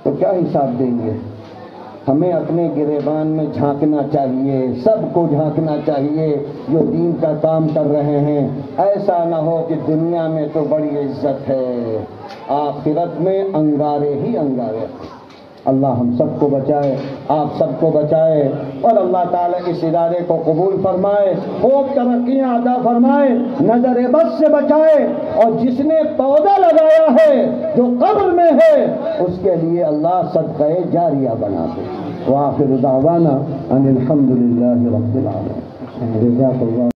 تو کیا حساب دیں گے؟ ہمیں اپنے گریبان میں جھانکنا چاہیے، سب کو جھانکنا چاہیے، جو دین کا کام کر رہے ہیں۔ ایسا نہ ہو کہ دنیا میں تو بڑی عزت ہے، آخرت میں انگارے ہی انگارے۔ اللہ ہم سب کو بچائے، آپ سب کو بچائے اور اللہ تعالیٰ اس ادارے کو قبول فرمائے، خوب ترقیاں ادا فرمائے، نظر بس سے بچائے اور جس نے پودا لگایا ہے جو قبر میں ہے، اس کے لیے اللہ صدقہ جاریہ بنا دے۔ وآخر دعوانا ان الحمد للہ رب العالمین۔ جزاک اللہ